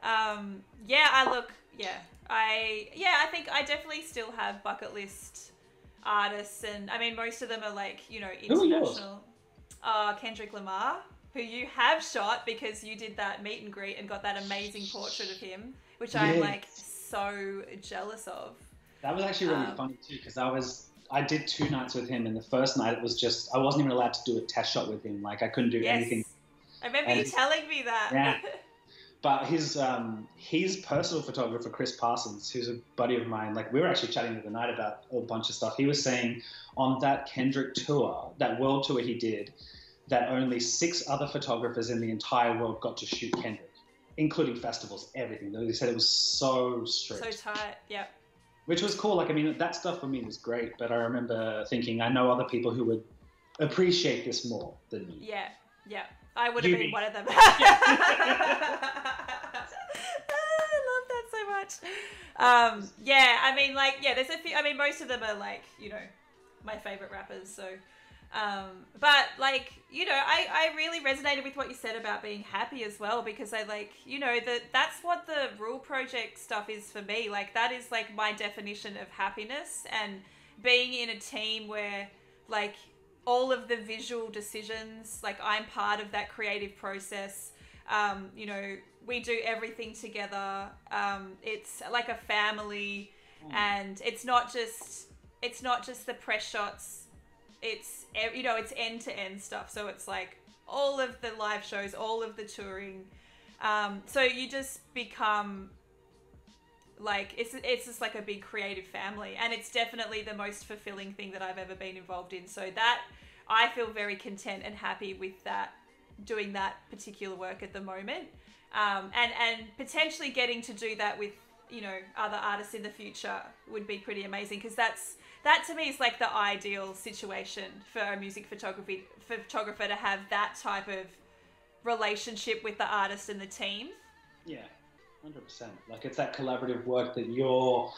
Um, yeah, I look yeah I yeah I think I definitely still have bucket list artists, and I mean, most of them are like you know international. Uh, Kendrick Lamar, who you have shot because you did that meet and greet and got that amazing portrait of him, which yes. I'm like so jealous of. That was actually really um, funny too because I was I did two nights with him, and the first night it was just I wasn't even allowed to do a test shot with him. Like I couldn't do yes. anything. I remember and you telling me that. Yeah. But his um, his personal photographer, Chris Parsons, who's a buddy of mine, like we were actually chatting the other night about a bunch of stuff. He was saying on that Kendrick tour, that world tour he did, that only six other photographers in the entire world got to shoot Kendrick, including festivals, everything. He said it was so strict. So tight, yep. Which was cool. Like, I mean, that stuff for me was great, but I remember thinking, I know other people who would appreciate this more than me. Yeah, yeah. I would have been one of them. I love that so much. Um, yeah, I mean, like, yeah, there's a few. I mean, most of them are like, you know, my favorite rappers. So, um, but like, you know, I I really resonated with what you said about being happy as well because I like, you know, that that's what the Rule Project stuff is for me. Like, that is like my definition of happiness and being in a team where like all of the visual decisions. Like I'm part of that creative process. Um, you know, we do everything together. Um, it's like a family, and it's not just it's not just the press shots. It's you know it's end to end stuff. So it's like all of the live shows, all of the touring. Um, so you just become like it's it's just like a big creative family, and it's definitely the most fulfilling thing that I've ever been involved in. So that I feel very content and happy with that, doing that particular work at the moment, um, and and potentially getting to do that with you know other artists in the future would be pretty amazing because that's that to me is like the ideal situation for a music photography photographer to have that type of relationship with the artist and the team. Yeah, hundred percent. Like it's that collaborative work that you're,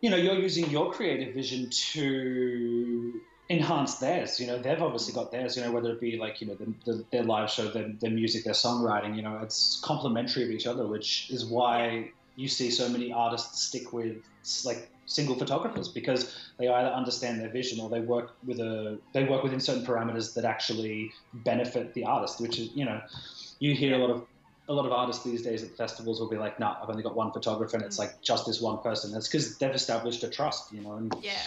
you know, you're using your creative vision to enhance theirs. You know, they've obviously got theirs. You know, whether it be like you know the, the, their live show, their, their music, their songwriting. You know, it's complementary of each other, which is why you see so many artists stick with like single photographers because they either understand their vision or they work with a they work within certain parameters that actually benefit the artist which is you know you hear a lot of a lot of artists these days at festivals will be like nah i've only got one photographer and it's like just this one person that's because they've established a trust you know and Yeah.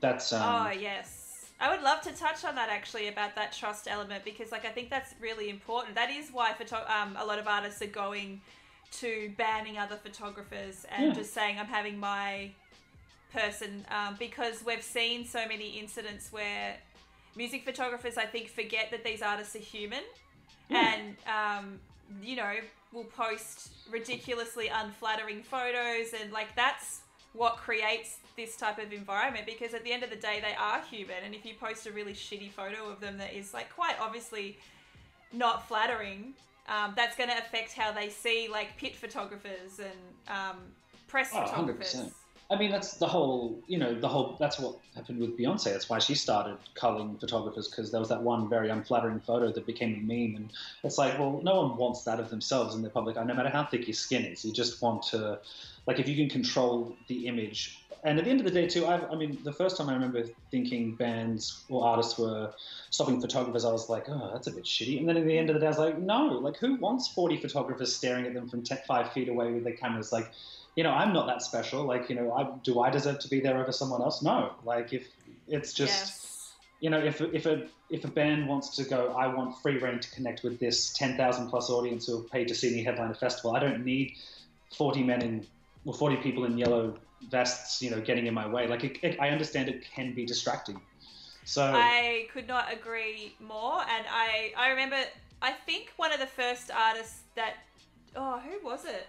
that's um, Oh yes, I would love to touch on that actually about that trust element because like I think that's really important. That is why photo- um, a lot of artists are going to banning other photographers and Yeah. just saying I'm having my person um, because we've seen so many incidents where music photographers I think forget that these artists are human Yeah. and um, you know will post ridiculously unflattering photos and like that's what creates this type of environment because at the end of the day they are human and if you post a really shitty photo of them that is like quite obviously not flattering um, that's going to affect how they see like pit photographers and um, press Oh, photographers 100%. I mean, that's the whole, you know, the whole, that's what happened with Beyonce. That's why she started culling photographers because there was that one very unflattering photo that became a meme. And it's like, well, no one wants that of themselves in their public eye, no matter how thick your skin is. You just want to, like, if you can control the image. And at the end of the day, too, I've, I mean, the first time I remember thinking bands or artists were stopping photographers, I was like, oh, that's a bit shitty. And then at the end of the day, I was like, no, like, who wants 40 photographers staring at them from 10, five feet away with their cameras? Like, you know, I'm not that special. Like, you know, I, do I deserve to be there over someone else? No. Like, if it's just, yes you know, if if a if a band wants to go, I want free reign to connect with this 10,000 plus audience who have paid to see me headline a festival. I don't need 40 men in, or 40 people in yellow vests, you know, getting in my way. Like, it, it, I understand it can be distracting. So I could not agree more. And I, I remember, I think one of the first artists that, oh, who was it?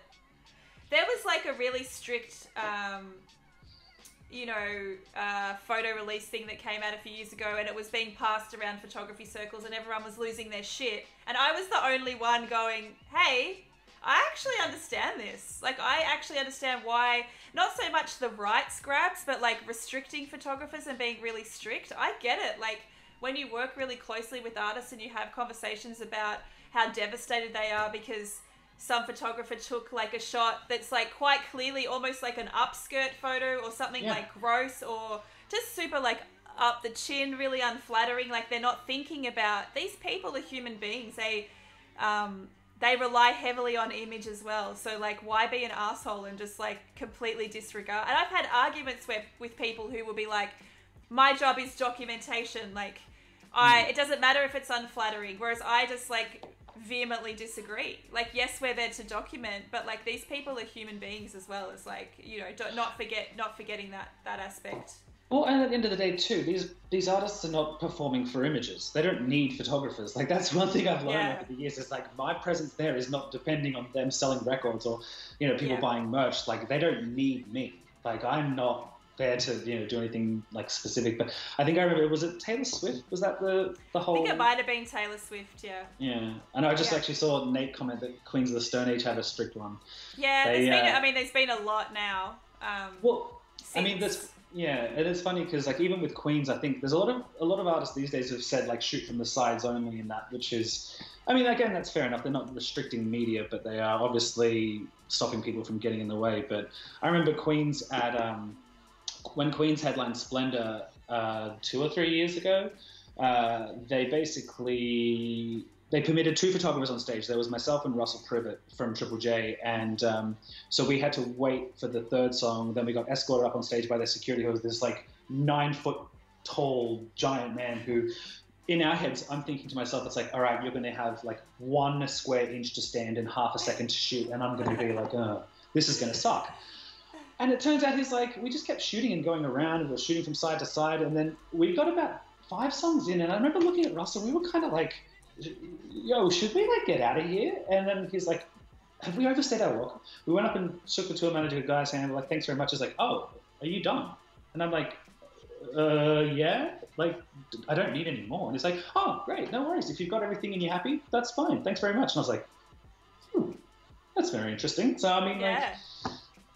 There was like a really strict, um, you know, uh, photo release thing that came out a few years ago, and it was being passed around photography circles, and everyone was losing their shit. And I was the only one going, hey, I actually understand this. Like, I actually understand why, not so much the rights grabs, but like restricting photographers and being really strict. I get it. Like, when you work really closely with artists and you have conversations about how devastated they are because some photographer took like a shot that's like quite clearly almost like an upskirt photo or something Yeah. like gross or just super like up the chin, really unflattering. Like they're not thinking about these people are human beings. They um, they rely heavily on image as well. So like, why be an asshole and just like completely disregard? And I've had arguments where with people who will be like, my job is documentation. Like, I it doesn't matter if it's unflattering. Whereas I just like vehemently disagree. Like, yes, we're there to document, but like these people are human beings as well. It's like you know, don't, not forget not forgetting that that aspect. Well, and at the end of the day, too, these these artists are not performing for images. They don't need photographers. Like that's one thing I've learned Yeah. over the years. Is like my presence there is not depending on them selling records or you know people Yeah. buying merch. Like they don't need me. Like I'm not to you know do anything like specific. But I think I remember was it Taylor Swift? Was that the the whole? I think it might have been Taylor Swift. Yeah. Yeah, I know. I just Yeah. actually saw Nate comment that Queens of the Stone Age have a strict one. Yeah, They, there's been. uh, I mean, there's been a lot now. Um, Well, I mean, since- that's yeah, it is funny because like even with Queens, I think there's a lot of a lot of artists these days have said like shoot from the sides only and that, which is, I mean, again, that's fair enough. They're not restricting media, but they are obviously stopping people from getting in the way. But I remember Queens at um, when Queens headlined Splendour. uh, two or three years ago. Uh, they basically they permitted two photographers on stage. There was myself and Russell Privett from Triple J, and um, so we had to wait for the third song. Then we got escorted up on stage by their security, who was this like nine foot tall giant man who. In our heads, I'm thinking to myself, it's like, all right, you're going to have like one square inch to stand and half a second to shoot, and I'm going to be like, oh, this is going to suck. And it turns out he's like, we just kept shooting and going around, and we are shooting from side to side, and then we got about five songs in, and I remember looking at Russell, we were kind of like, yo, should we like get out of here? And then he's like, have we overstayed our welcome? We went up and shook the tour manager guy's hand, like, thanks very much. He's like, oh, are you done? And I'm like, uh, yeah, like, I don't need any more. And he's like, oh, great, no worries. If you've got everything and you're happy, that's fine. Thanks very much. And I was like, hmm, that's very interesting. So, I mean, yeah. like,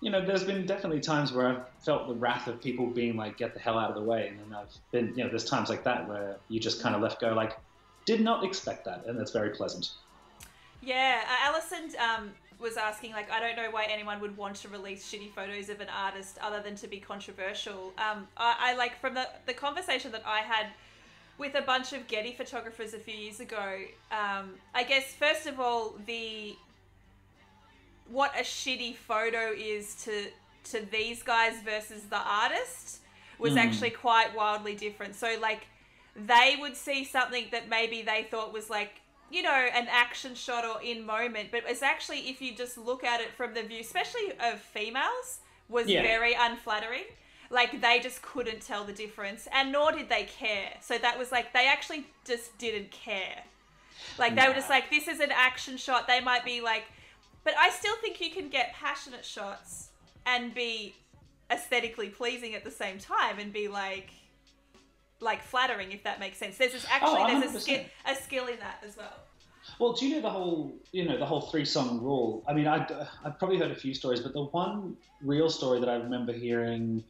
you know, there's been definitely times where I've felt the wrath of people being like, get the hell out of the way. And then I've been, you know, there's times like that where you just kind of left go, like, did not expect that, and that's very pleasant. Yeah, uh, Alison um, was asking, like, I don't know why anyone would want to release shitty photos of an artist other than to be controversial. Um, I, I like from the the conversation that I had with a bunch of Getty photographers a few years ago. Um, I guess first of all, the what a shitty photo is to to these guys versus the artist was mm. actually quite wildly different. So like they would see something that maybe they thought was like you know an action shot or in moment but it's actually if you just look at it from the view especially of females was yeah. very unflattering like they just couldn't tell the difference and nor did they care so that was like they actually just didn't care like they were just like this is an action shot they might be like but i still think you can get passionate shots and be aesthetically pleasing at the same time and be like like flattering, if that makes sense. There's this actually oh, there's a skill a skill in that as well. Well, do you know the whole you know the whole three song rule? I mean, I I've probably heard a few stories, but the one real story that I remember hearing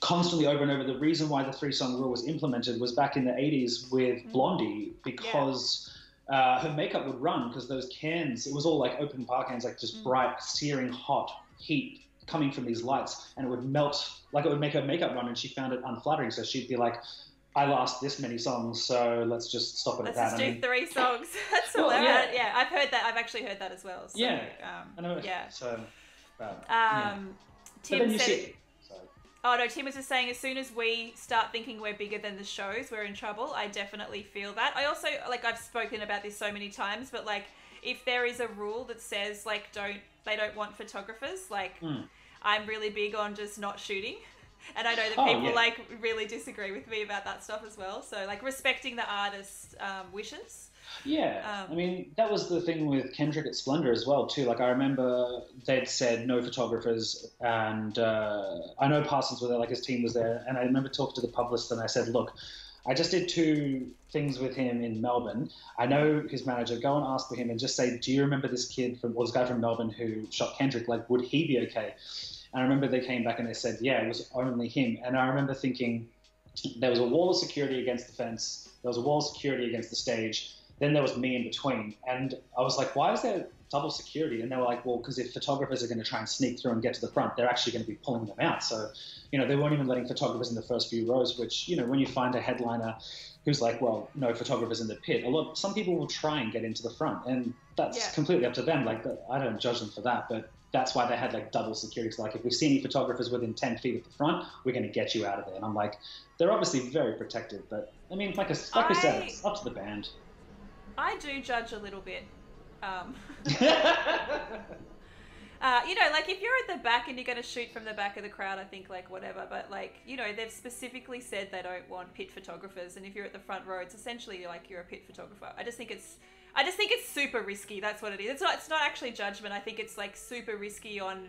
constantly over and over, the reason why the three song rule was implemented was back in the 80s with mm. Blondie because. Yeah. Uh, her makeup would run because those cans, it was all like open par cans, like just mm. bright, searing hot heat coming from these lights, and it would melt, like it would make her makeup run, and she found it unflattering. So she'd be like, I last this many songs, so let's just stop it let's at that. Let's just do I mean, three songs. That's well, hilarious. Yeah. yeah, I've heard that. I've actually heard that as well. So, yeah, um, I know. Yeah. So, um, yeah. Tim said. See, oh no, Tim was just saying. As soon as we start thinking we're bigger than the shows, we're in trouble. I definitely feel that. I also like I've spoken about this so many times, but like if there is a rule that says like don't they don't want photographers, like mm. I'm really big on just not shooting. And I know that oh, people yeah. like really disagree with me about that stuff as well. So like respecting the artist's um, wishes. Yeah, um, I mean that was the thing with Kendrick at Splendour as well too. Like I remember they'd said no photographers, and uh, I know Parsons was there, like his team was there, and I remember talking to the publicist and I said, look. I just did two things with him in Melbourne. I know his manager. Go and ask for him and just say, "Do you remember this kid from, well, this guy from Melbourne who shot Kendrick? Like, would he be okay?" And I remember they came back and they said, yeah, it was only him. And I remember thinking there was a wall of security against the fence, there was a wall of security against the stage, then there was me in between. And I was like, why is there double security? And they were like, well, because if photographers are going to try and sneak through and get to the front, they're actually going to be pulling them out. So, you know, they weren't even letting photographers in the first few rows, which, you know, when you find a headliner who's like, well, no photographers in the pit, a lot, some people will try and get into the front. And that's yeah. completely up to them. Like, I don't judge them for that. But that's why they had like double security. So like, if we see any photographers within 10 feet of the front, we're going to get you out of there. And I'm like, they're obviously very protective, but I mean, like, a, like I, we said, it's up to the band. I do judge a little bit. Um, uh, you know, like if you're at the back and you're going to shoot from the back of the crowd, I think like whatever. But like, you know, they've specifically said they don't want pit photographers, and if you're at the front row, it's essentially like you're a pit photographer. I just think it's I just think it's super risky. That's what it is. It's not. It's not actually judgment. I think it's like super risky on,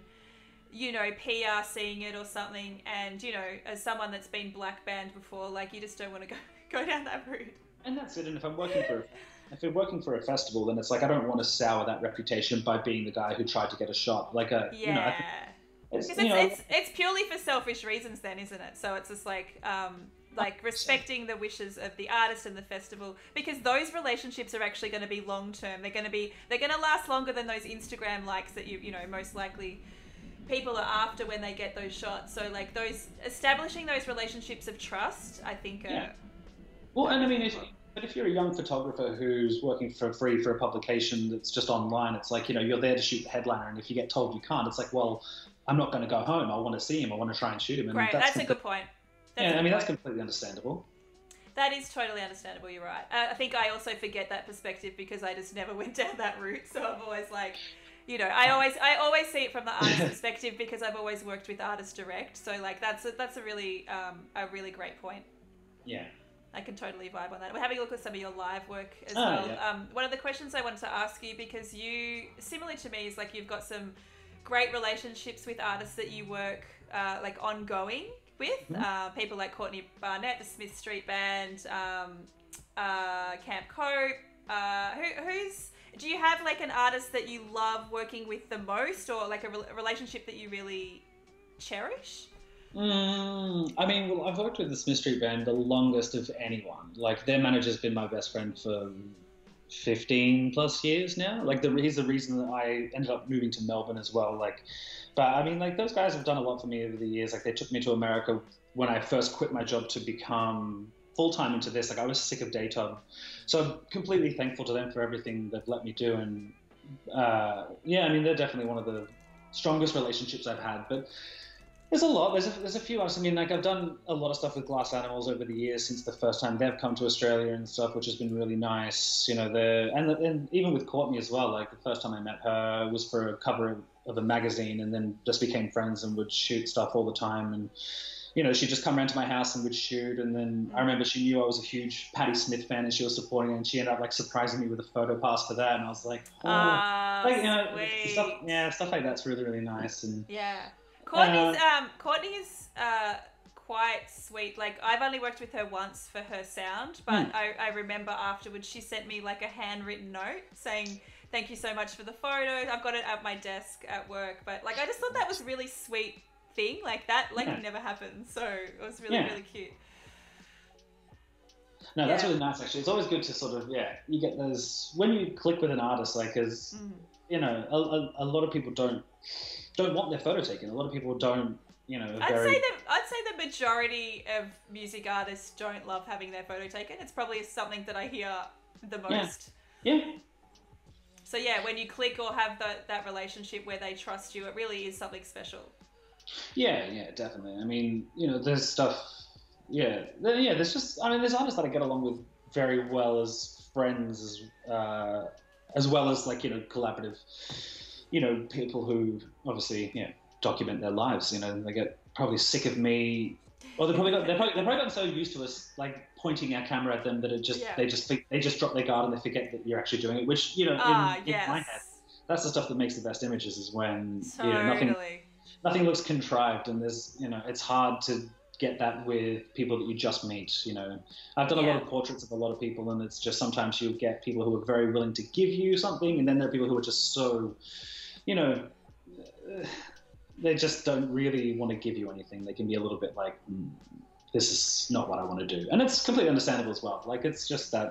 you know, PR seeing it or something. And you know, as someone that's been black banned before, like you just don't want to go go down that route. And that's it. And if I'm working for if you're working for a festival, then it's like I don't want to sour that reputation by being the guy who tried to get a shot. Like a yeah. You know, it's, it's, it's, it's, purely for selfish reasons, then, isn't it? So it's just like um, like respecting the wishes of the artist and the festival because those relationships are actually going to be long term they're going to be they're going to last longer than those instagram likes that you you know most likely people are after when they get those shots. So like those establishing those relationships of trust, I think. Are, Yeah. Well, and I mean, if, but if you're a young photographer who's working for free for a publication that's just online, it's like, you know, you're there to shoot the headliner, and if you get told you can't, it's like, well, I'm not going to go home. I want to see him. I want to try and shoot him. And Great, that's, a good point. That's Yeah, I mean, that's completely understandable. That is totally understandable. You're right. Uh, I think I also forget that perspective because I just never went down that route. So I'm always like, you know, I always I always see it from the artist perspective because I've always worked with artists direct. So like that's a, that's a really um, a really great point. Yeah. I can totally vibe on that. We're having a look at some of your live work as Oh, well. yeah. Um, one of the questions I wanted to ask you because you, similar to me, is like you've got some great relationships with artists that you work uh, like ongoing with. Mhm. Uh, people like Courtney Barnett, the Smith Street Band, um, uh, Camp Cope. Uh, who, who's do you have like an artist that you love working with the most, or like a, a relationship that you really cherish? Mm, I mean, well, I've worked with the Smith Street Band the longest of anyone. Like, their manager's been my best friend for 15 plus years now. Like, the, he's the reason that I ended up moving to Melbourne as well. Like, but I mean, like, those guys have done a lot for me over the years. Like, they took me to America when I first quit my job to become full time into this. Like, I was sick of daytime. So I'm completely thankful to them for everything they've let me do. And uh, yeah, I mean, they're definitely one of the strongest relationships I've had. But there's a lot. There's a, there's a few. I mean, like I've done a lot of stuff with Glass Animals over the years since the first time they've come to Australia and stuff, which has been really nice. You know, the and and even with Courtney as well. Like the first time I met her was for a cover of, a magazine, and then just became friends and would shoot stuff all the time. And you know, she'd just come around to my house and would shoot. And then I remember she knew I was a huge Patti Smith fan, and she was supporting, it, and she ended up like surprising me with a photo pass for that. And I was like, oh, Ah, like, you know, stuff, yeah, stuff like that's really really nice. And Yeah. Courtney's Uh, um Courtney's uh quite sweet. Like I've only worked with her once for her sound, but Hmm. I, I remember afterwards she sent me like a handwritten note saying thank you so much for the photos. I've got it at my desk at work, but like I just thought that was a really sweet thing. Like that like Yeah. never happened. So it was really Yeah. really cute. No, that's Yeah. really nice. Actually, it's always good to sort of yeah. You get those when you click with an artist, like as Mm. you know, a, a, a lot of people don't don't want their photo taken. A lot of people don't, you know, I'd very say the I'd say the majority of music artists don't love having their photo taken. It's probably something that I hear the most. yeah, So yeah, when you click or have that that relationship where they trust you, it really is something special. yeah, yeah, definitely. I mean, you know, there's stuff. Yeah, yeah. There's just I mean, there's artists that I get along with very well as friends, as uh, as well as like you know, collaborative. You know, people who obviously you know document their lives. You know, they get probably sick of me Well, they probably got they're probably, they're probably gotten so used to us like pointing our camera at them that it just Yeah. they just they just drop their guard and they forget that you're actually doing it. Which you know, in, Ah, in my head, that's the stuff that makes the best images. Is when you know nothing nothing looks contrived and there's you know it's hard to get that with people that you just meet. You know, I've done a Yeah. lot of portraits of a lot of people and it's just sometimes you'll get people who are very willing to give you something and then there are people who are just so, you know. uh, They just don't really want to give you anything. They can be a little bit like, "Hmm, this is not what I want to do. And it's completely understandable as well. Like, it's just that,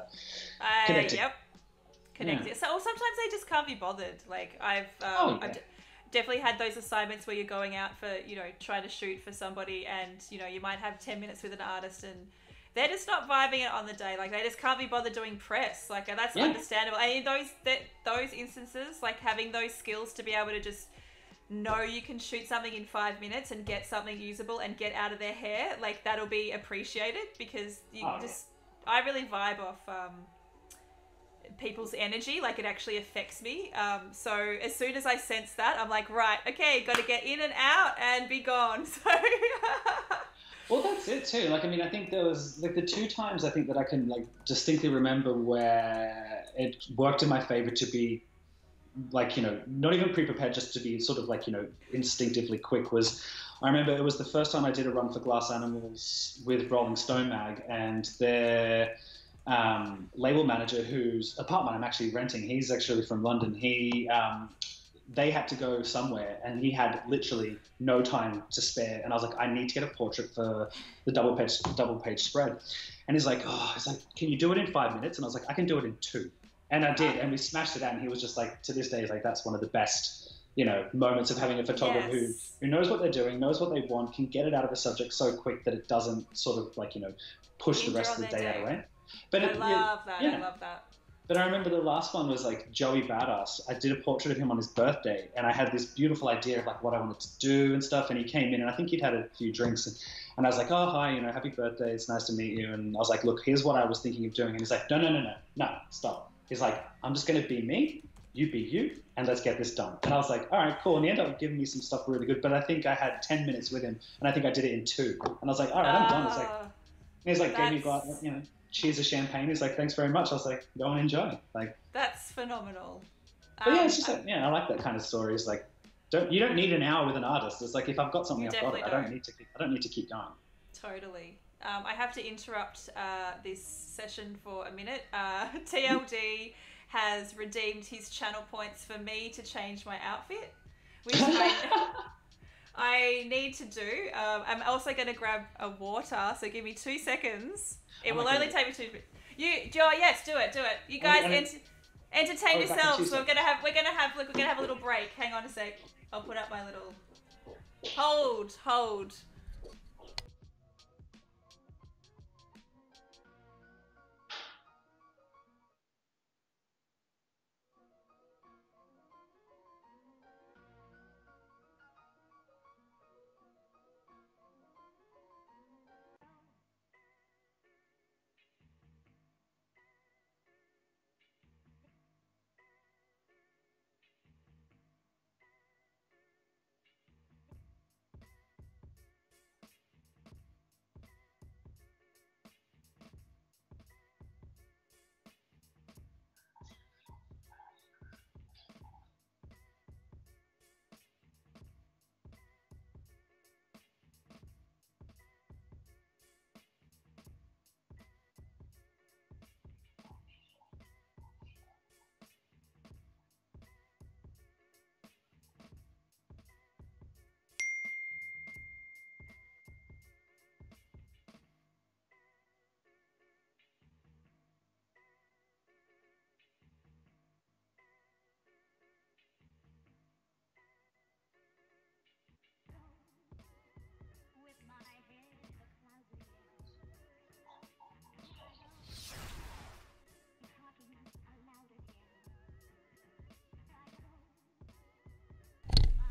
Uh, Connecting. Yep. Connected. So or sometimes they just can't be bothered. Like I've um, Oh, I've d- definitely had those assignments where you're going out for you know trying to shoot for somebody, and you know you might have ten minutes with an artist and. They're just not vibing it on the day. Like they just can't be bothered doing press. Like that's Yeah. understandable. And in those that those instances, like having those skills to be able to just know you can shoot something in five minutes and get something usable and get out of their hair, like that'll be appreciated because you Oh, yeah. just I really vibe off um, people's energy. Like it actually affects me. Um, so as soon as I sense that, I'm like, right, okay, got to get in and out and be gone. So Well, that's it too. Like, I mean, I think there was like the two times I think that I can like distinctly remember where it worked in my favor to be like you know not even pre-prepared, just to be sort of like you know instinctively quick. Was I remember it was the first time I did a run for Glass Animals with Rolling Stone mag, and their um, label manager, whose apartment I'm actually renting, he's actually from London. He um, they had to go somewhere and he had literally no time to spare and i was like i need to get a portrait for the double page double page spread and he's like oh he's like can you do it in five minutes and i was like i can do it in two and i did and we smashed it out and he was just like to this day he's like that's one of the best you know, moments of having a photographer Yes. who, who knows what they're doing, knows what they want, can get it out of a subject so quick that it doesn't sort of like, you know, push the rest of the their day out of day. way. But I it, love that. I love that. But I remember the last one was like Joey Badass. I did a portrait of him on his birthday, and I had this beautiful idea of like what I wanted to do and stuff. And he came in, and I think he'd had a few drinks, and, and I was like, "Oh, hi, you know, happy birthday! It's nice to meet you." And I was like, "Look, here's what I was thinking of doing." And he's like, "No, no, no, no, no, stop." He's like, "I'm just gonna be me, you be you, and let's get this done." And I was like, "All right, cool." And he ended up giving me some stuff really good, but I think I had ten minutes with him, and I think I did it in two. And I was like, "All right, I'm done." It's like Ah, and he's like, gave me glass, you know, cheers of champagne. He's like, thanks very much. I was like, go and enjoy. Like, that's phenomenal. but yeah, Um, it's just like, yeah, I like that kind of stories. Like, don't you don't need an hour with an artist. It's like if I've got something, I've got it. I don't don't. need to. Keep, I don't need to keep going. Totally. Um, I have to interrupt uh, this session for a minute. Uh, TLD has redeemed his channel points for me to change my outfit, which I, I need to do. Um, I'm also going to grab a water, so give me two seconds. It Oh will only take me two. You, Joe, yes, do it, do it. You Oh, guys and it- ent- entertain Oh, in yourselves. We're gonna have, we're gonna have, look, we're gonna have a little break. Hang on a sec. I'll put up my little. Hold, hold.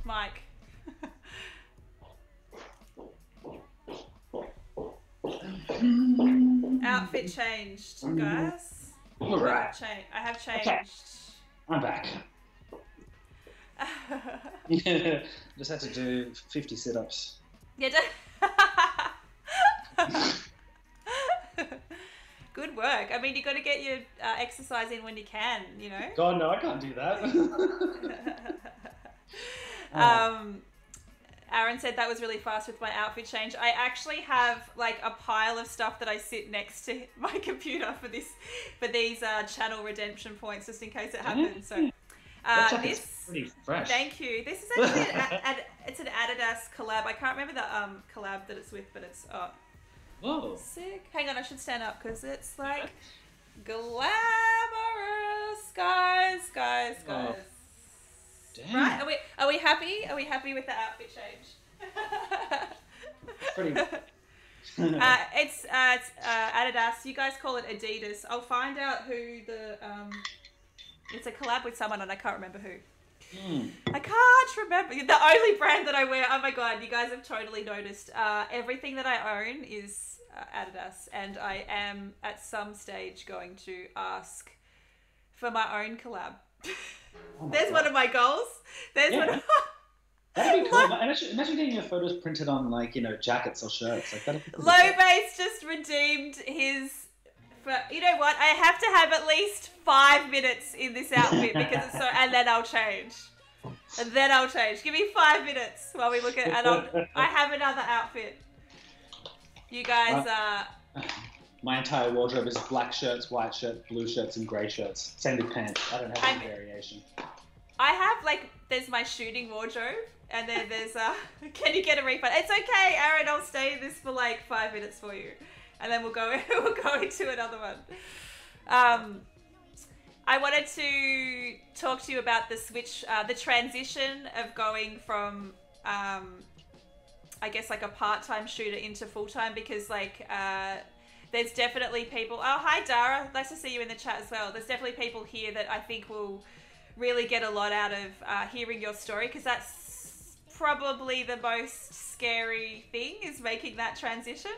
Mike. Outfit changed, guys. All right, Cha- I have changed. Okay. I'm back. Just had to do 50 sit-ups. yeah. Good work. I mean, you got to get your uh, exercise in when you can, you know. God, no, I can't do that. Oh. um, Aaron said that was really fast with my outfit change. I actually have like a pile of stuff that I sit next to my computer for this, for these uh, channel redemption points, just in case it happens. So, uh, like this. Thank you. This is actually an, ad, ad, it's an Adidas collab. I can't remember the um collab that it's with, but it's oh Whoa. sick. Hang on, I should stand up because it's like glamorous, guys, guys, Oh, guys. Damn. Right? Are we are we happy? Are we happy with the outfit change? Pretty. uh, it's uh, it's uh, Adidas. You guys call it Adidas. I'll find out who the um. It's a collab with someone, and I can't remember who. Hmm. I can't remember the only brand that I wear. Oh my god, you guys have totally noticed. Uh, everything that I own is uh, Adidas, and I am at some stage going to ask for my own collab. Oh my There's God. one of my goals. There's one. Of, That'd be cool. Imagine, imagine getting your photos printed on like you know jackets or shirts. Like that'd be pretty Low. Base just redeemed his. For, you know what? I have to have at least five minutes in this outfit because it's so, and then I'll change. And then I'll change. Give me five minutes while we look at, and I'll, I have another outfit. You guys, uh, My entire wardrobe is black shirts, white shirts, blue shirts, and grey shirts. Same with pants. I don't have any variation. I have like, there's my shooting wardrobe, and then there's uh, can you get a refund? It's okay, Aaron. I'll stay in this for like five minutes for you, and then we'll go we'll go into another one. Um, I wanted to talk to you about the switch, uh, the transition of going from, um, I guess, like a part-time shooter into full-time because, like, uh, there's definitely people. Oh, hi, Dara. Nice to see you in the chat as well. There's definitely people here that I think will really get a lot out of uh, hearing your story because that's probably the most scary thing is making that transition.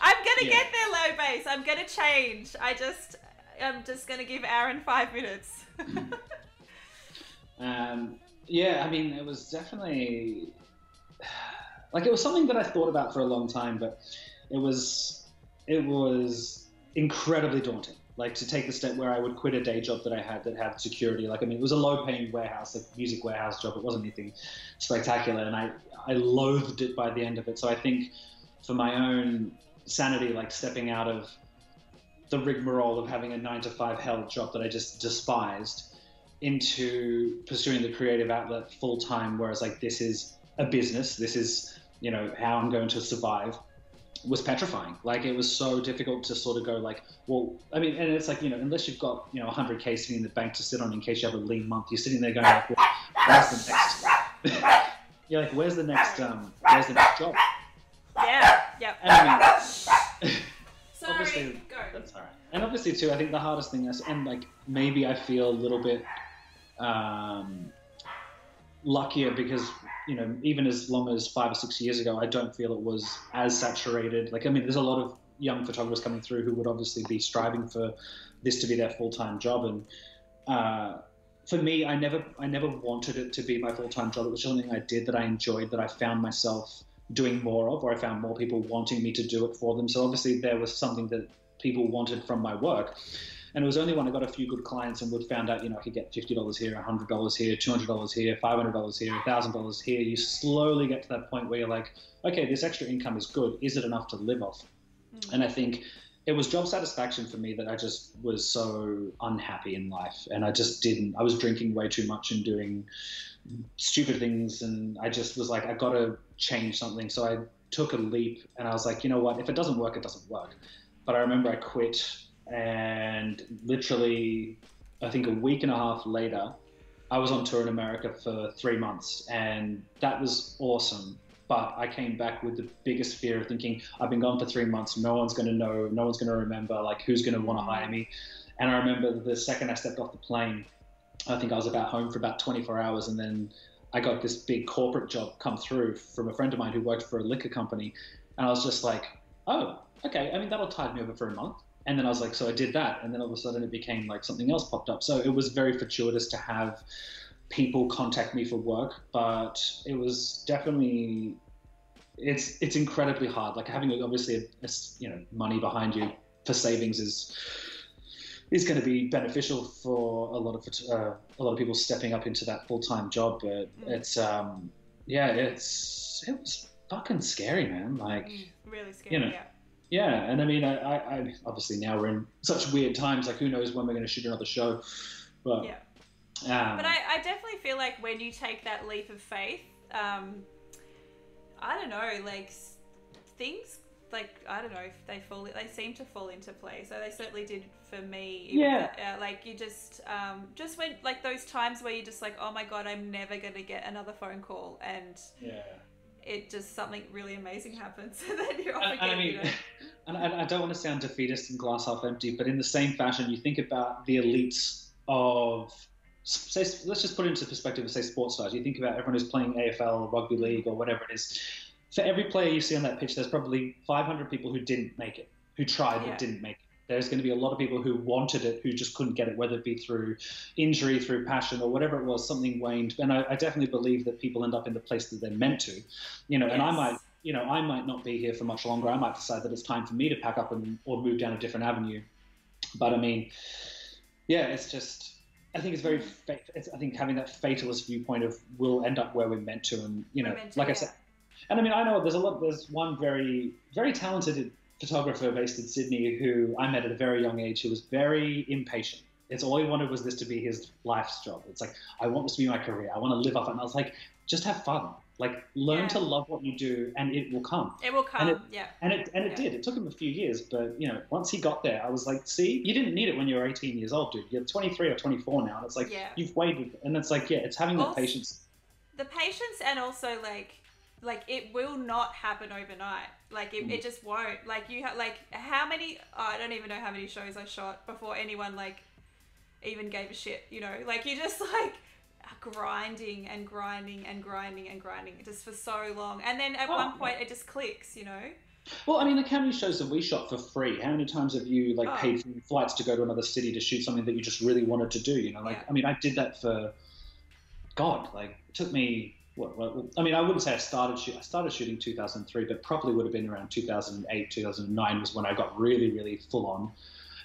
I'm gonna yeah. get there, low base. I'm gonna change. I just I'm just going to give Aaron five minutes. um, yeah, I mean, it was definitely like it was something that I thought about for a long time, but it was it was incredibly daunting. Like to take the step where I would quit a day job that I had that had security. Like I mean, it was a low-paying warehouse, like music warehouse job. It wasn't anything spectacular, and I I loathed it by the end of it. So I think for my own sanity, like stepping out of the rigmarole of having a nine to five hell job that I just despised into pursuing the creative outlet full time. Whereas like this is a business, this is you know how I'm going to survive was petrifying. Like it was so difficult to sort of go like, well, I mean, and it's like you know, unless you've got you know 100k sitting in the bank to sit on in case you have a lean month, you're sitting there going like, well, where's the next? you're like, where's the next? Um, where's the next job? Yeah. Yeah. I mean, Sorry, obviously, go. That's all right. And obviously, too, I think the hardest thing is, and like maybe I feel a little bit um, luckier because you know, even as long as five or six years ago, I don't feel it was as saturated. Like, I mean, there's a lot of young photographers coming through who would obviously be striving for this to be their full time job. And uh, for me, I never, I never wanted it to be my full time job. It was something I did that I enjoyed, that I found myself doing more of, or I found more people wanting me to do it for them. So obviously there was something that people wanted from my work. And it was only when I got a few good clients and would found out, you know, I could get fifty dollars here, hundred dollars here, two hundred dollars here, five hundred dollars here, thousand dollars here. You slowly get to that point where you're like, okay, this extra income is good. Is it enough to live off? Mm. And I think it was job satisfaction for me that I just was so unhappy in life, and I just didn't. I was drinking way too much and doing stupid things, and I just was like, I got to change something. So I took a leap, and I was like, you know what? If it doesn't work, it doesn't work. But I remember I quit, and literally, I think a week and a half later, I was on tour in America for three months, and that was awesome. But I came back with the biggest fear of thinking, I've been gone for three months, no one's going to know, no one's going to remember, like, who's going to want to hire me? And I remember the second I stepped off the plane, I think I was about home for about 24 hours, and then I got this big corporate job come through from a friend of mine who worked for a liquor company, and I was just like, oh, okay. I mean, that'll tide me over for a month. And then I was like, so I did that, and then all of a sudden it became like something else popped up. So it was very fortuitous to have people contact me for work, but it was definitely it's it's incredibly hard. Like having obviously a, a, you know money behind you for savings is is going to be beneficial for a lot of uh, a lot of people stepping up into that full time job. But mm. it's um, yeah, it's it was fucking scary, man. Like mm, really scary. You know, yeah. Yeah, and I mean, I, I, I, obviously now we're in such weird times. Like, who knows when we're going to shoot another show? But yeah. Um, but I, I definitely feel like when you take that leap of faith, um, I don't know, like things like I don't know if they fall they seem to fall into place. So they certainly did for me. Yeah. Uh, like you just um, just when like those times where you're just like, oh my god, I'm never gonna get another phone call, and yeah. It just something really amazing happens, and then you're off again. I mean, you know? and I, I don't want to sound defeatist and glass half empty, but in the same fashion, you think about the elites of say, let's just put it into perspective of say sports stars. You think about everyone who's playing AFL, rugby mm-hmm. league, or whatever it is for every player you see on that pitch, there's probably 500 people who didn't make it, who tried yeah. but didn't make it. There's going to be a lot of people who wanted it, who just couldn't get it, whether it be through injury, through passion, or whatever it was, something waned. And I, I definitely believe that people end up in the place that they're meant to, you know. Yes. And I might, you know, I might not be here for much longer. I might decide that it's time for me to pack up and or move down a different avenue. But I mean, yeah, it's just I think it's very. Mm. It's, I think having that fatalist viewpoint of we'll end up where we're meant to, and you know, to, like yeah. I said, and I mean, I know there's a lot. There's one very, very talented photographer based in Sydney who I met at a very young age who was very impatient, It's all he wanted was this to be his life's job. It's like I want this to be my career. I want to live off it. And I was like, just have fun. Like learn Yeah. to love what you do, and it will come. It will come. it- yeah. And it and it Yeah. did. It took him a few years, but you know, once he got there, I was like, see, you didn't need it when you were 18 years old, dude. You're 23 or 24 now, and it's like Yeah. you've waited. And it's like, yeah, it's having the patience. the patience and also like like it will not happen overnight like it, it just won't like you have like how many oh, i don't even know how many shows i shot before anyone like even gave a shit you know like you just like grinding and grinding and grinding and grinding just for so long and then at Oh, one point it just clicks you know Well, I mean, like how many shows have we shot for free? How many times have you like Oh. paid for flights to go to another city to shoot something that you just really wanted to do? You know, like Yeah. I mean, I did that for God. Like it took me. I mean, I wouldn't say I started shoot. I started shooting 2003, but probably would have been around 2008, 2009 was when I got really, really full on.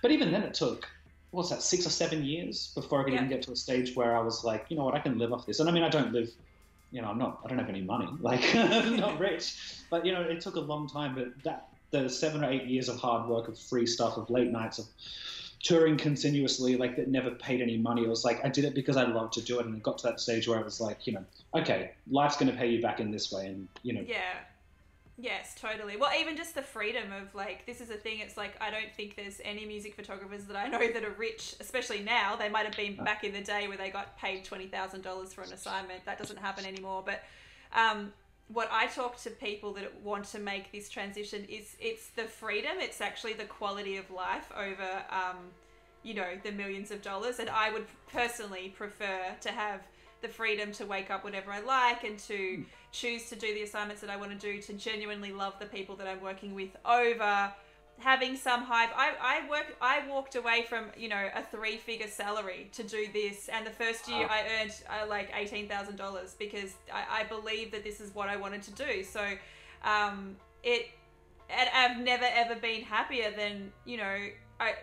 But even then, it took what's that, six or seven years before I could Yeah. even get to a stage where I was like, you know what, I can live off this. And I mean, I don't live you know, I'm not, I don't have any money, like, I'm not rich, but you know, it took a long time. But that, the seven or eight years of hard work, of free stuff, of late nights, of touring continuously, like that never paid any money. It was like I did it because I loved to do it, and it got to that stage where it was like, you know, okay, life's going to pay you back in this way, and you know, Yeah. Yes, totally. Well, even just the freedom of like, this is a thing. It's like, I don't think there's any music photographers that I know that are rich, especially now. They might have been back in the day where they got paid $20,000 for an assignment. That doesn't happen anymore. But um, what I talk to people that want to make this transition is it's the freedom, it's actually the quality of life over, um, you know, the millions of dollars. And I would personally prefer to have the freedom to wake up whenever I like and to choose to do the assignments that I want to do, to genuinely love the people that I'm working with over having some hype. I, I work I walked away from, you know, a three figure salary to do this and the first year Wow. I earned uh, like eighteen thousand dollars because I, I believe that this is what I wanted to do. So um it and I've never ever been happier than, you know, I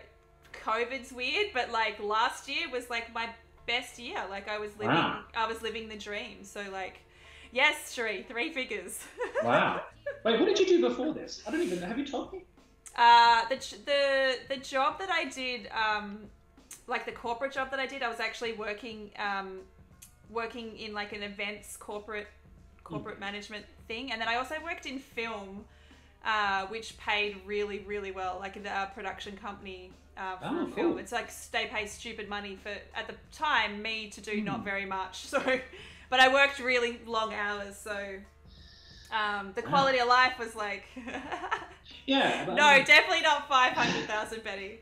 COVID's weird, but like last year was like my best year. Like I was living Wow. I was living the dream. So like yes, Shree, three figures. wow. Wait, what did you do before this? I don't even have you told me. Uh, the the the job that I did, um, like the corporate job that I did, I was actually working um, working in like an events corporate corporate management thing, and then I also worked in film, uh, which paid really really well, like in a production company. Uh, for Oh, a film, cool. it's like they pay stupid money for at the time me to do not Hmm. very much. So, but I worked really long hours, so um, the quality of life was like Yeah. but I no, mean- definitely not five hundred thousand, Betty.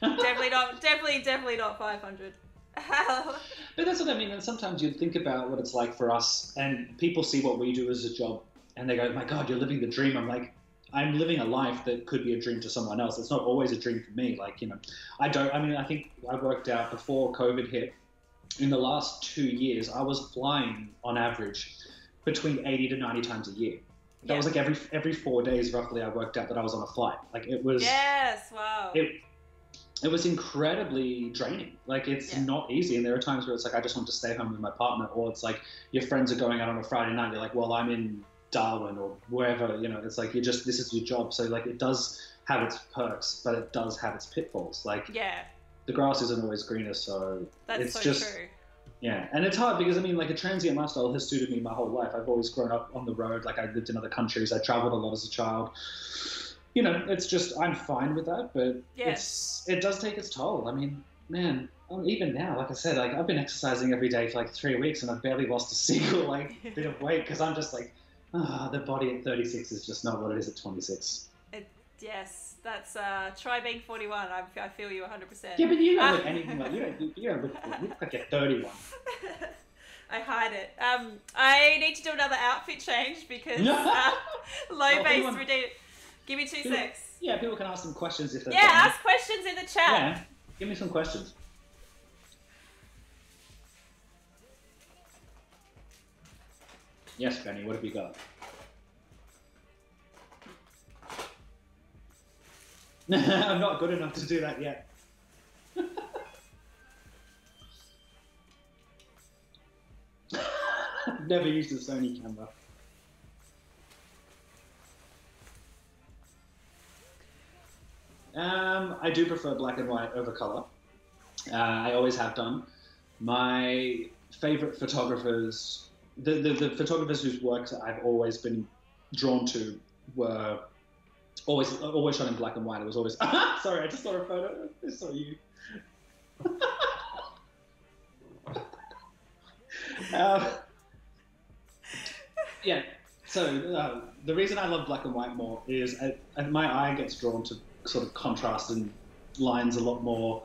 definitely not. Definitely, definitely not five hundred. But that's what I mean. And sometimes you think about what it's like for us, and people see what we do as a job, and they go, "My God, you're living the dream." I'm like, I'm living a life that could be a dream to someone else. It's not always a dream for me. Like, you know, I don't. I mean, I think I worked out before COVID hit. In the last two years, I was flying on average between 80 to 90 times a year. That was like every every four days, roughly. I worked out that I was on a flight. Like it was yes. Wow. it it was incredibly draining. Like it's Yeah. not easy, and there are times where it's like I just want to stay home with my partner, or it's like your friends are going out on a Friday night. You're like, well, I'm in Darwin or wherever. You know, it's like you just this is your job. So like it does have its perks, but it does have its pitfalls. Like yeah, the grass isn't always greener, so that's it's so just true. Yeah, and it's hard because I mean, like a transient lifestyle has suited me my whole life. I've always grown up on the road. Like I lived in other countries. I traveled a lot as a child. You know, it's just I'm fine with that, but Yes. it's it does take its toll. I mean, man, um, even now, like I said, like I've been exercising every day for like three weeks, and I've barely lost a single like bit of weight because I'm just like, ah, the body at 36 is just not what it is at 26. Yes, that's uh, try being forty-one. I, I feel you hundred percent. Yeah, but you don't look anything like you don't. You don't look, you look like you're 31. I hide it. Um, I need to do another outfit change because uh, low Well, base anyone- redeem. Give me two People- secs. Yeah, people can ask some questions if they Yeah, ask questions in the chat. Yeah, give me some questions. Yes, Benny, what have you got? I'm not good enough to do that yet. I've never used a Sony camera. Um, I do prefer black and white over color. Uh, I always have done. My favorite photographers, the, the, the photographers whose works I've always been drawn to were always always shot in black and white. It was always sorry, I just saw a photo. I saw you. uh, yeah. So uh, the reason I love black and white more is I, my eye gets drawn to sort of contrast and lines a lot more.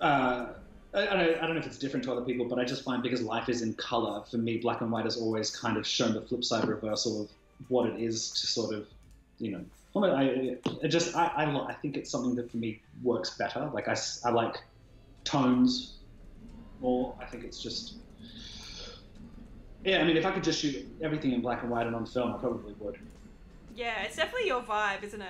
Uh, I, I, don't, I don't know if it's different to other people, but I just find because life is in color, for me, black and white has always kind of shown the flip side reversal of what it is to sort of, you know, I, I just I, I, I think it's something that for me works better. Like I, I like tones more. I think it's just yeah. I mean, if I could just shoot everything in black and white and on film, I probably would. Yeah, it's definitely your vibe, isn't it?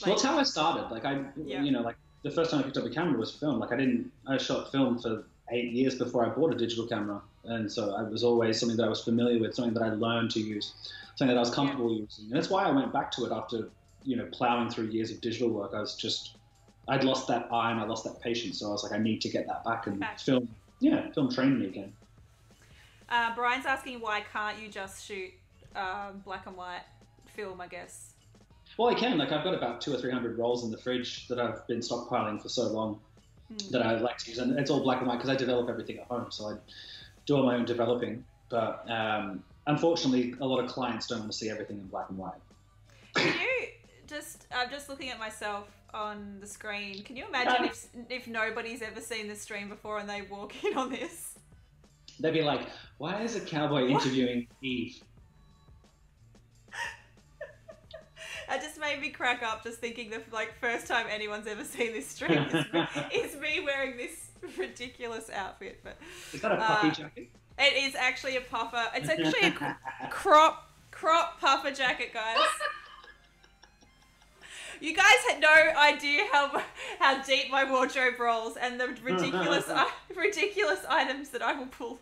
Like, well, it's how I started. Like I, yeah. you know, like the first time I picked up a camera was film. Like I didn't, I shot film for eight years before I bought a digital camera, and so it was always something that I was familiar with, something that I learned to use, something that I was comfortable yeah. using, and that's why I went back to it after you know, plowing through years of digital work, I was just, I'd lost that eye and I lost that patience. So I was like, I need to get that back and back. film, yeah, film train me again. Uh, Brian's asking why can't you just shoot um, black and white film? I guess. Well, I can. Like I've got about two or three hundred rolls in the fridge that I've been stockpiling for so long hmm. that I like to use, and it's all black and white because I develop everything at home, so I do all my own developing. But um, unfortunately, a lot of clients don't want to see everything in black and white. Can you just I'm just looking at myself on the screen. Can you imagine if if nobody's ever seen this stream before and they walk in on this? They'd be like, "Why is a cowboy interviewing Eve?" That just made me crack up just thinking the like first time anyone's ever seen this stream is me, is me wearing this ridiculous outfit. But is that a puffy uh, jacket? It is actually a puffer. It's actually a crop crop puffer jacket, guys. You guys had no idea how how deep my wardrobe rolls and the ridiculous ridiculous items that I will pull.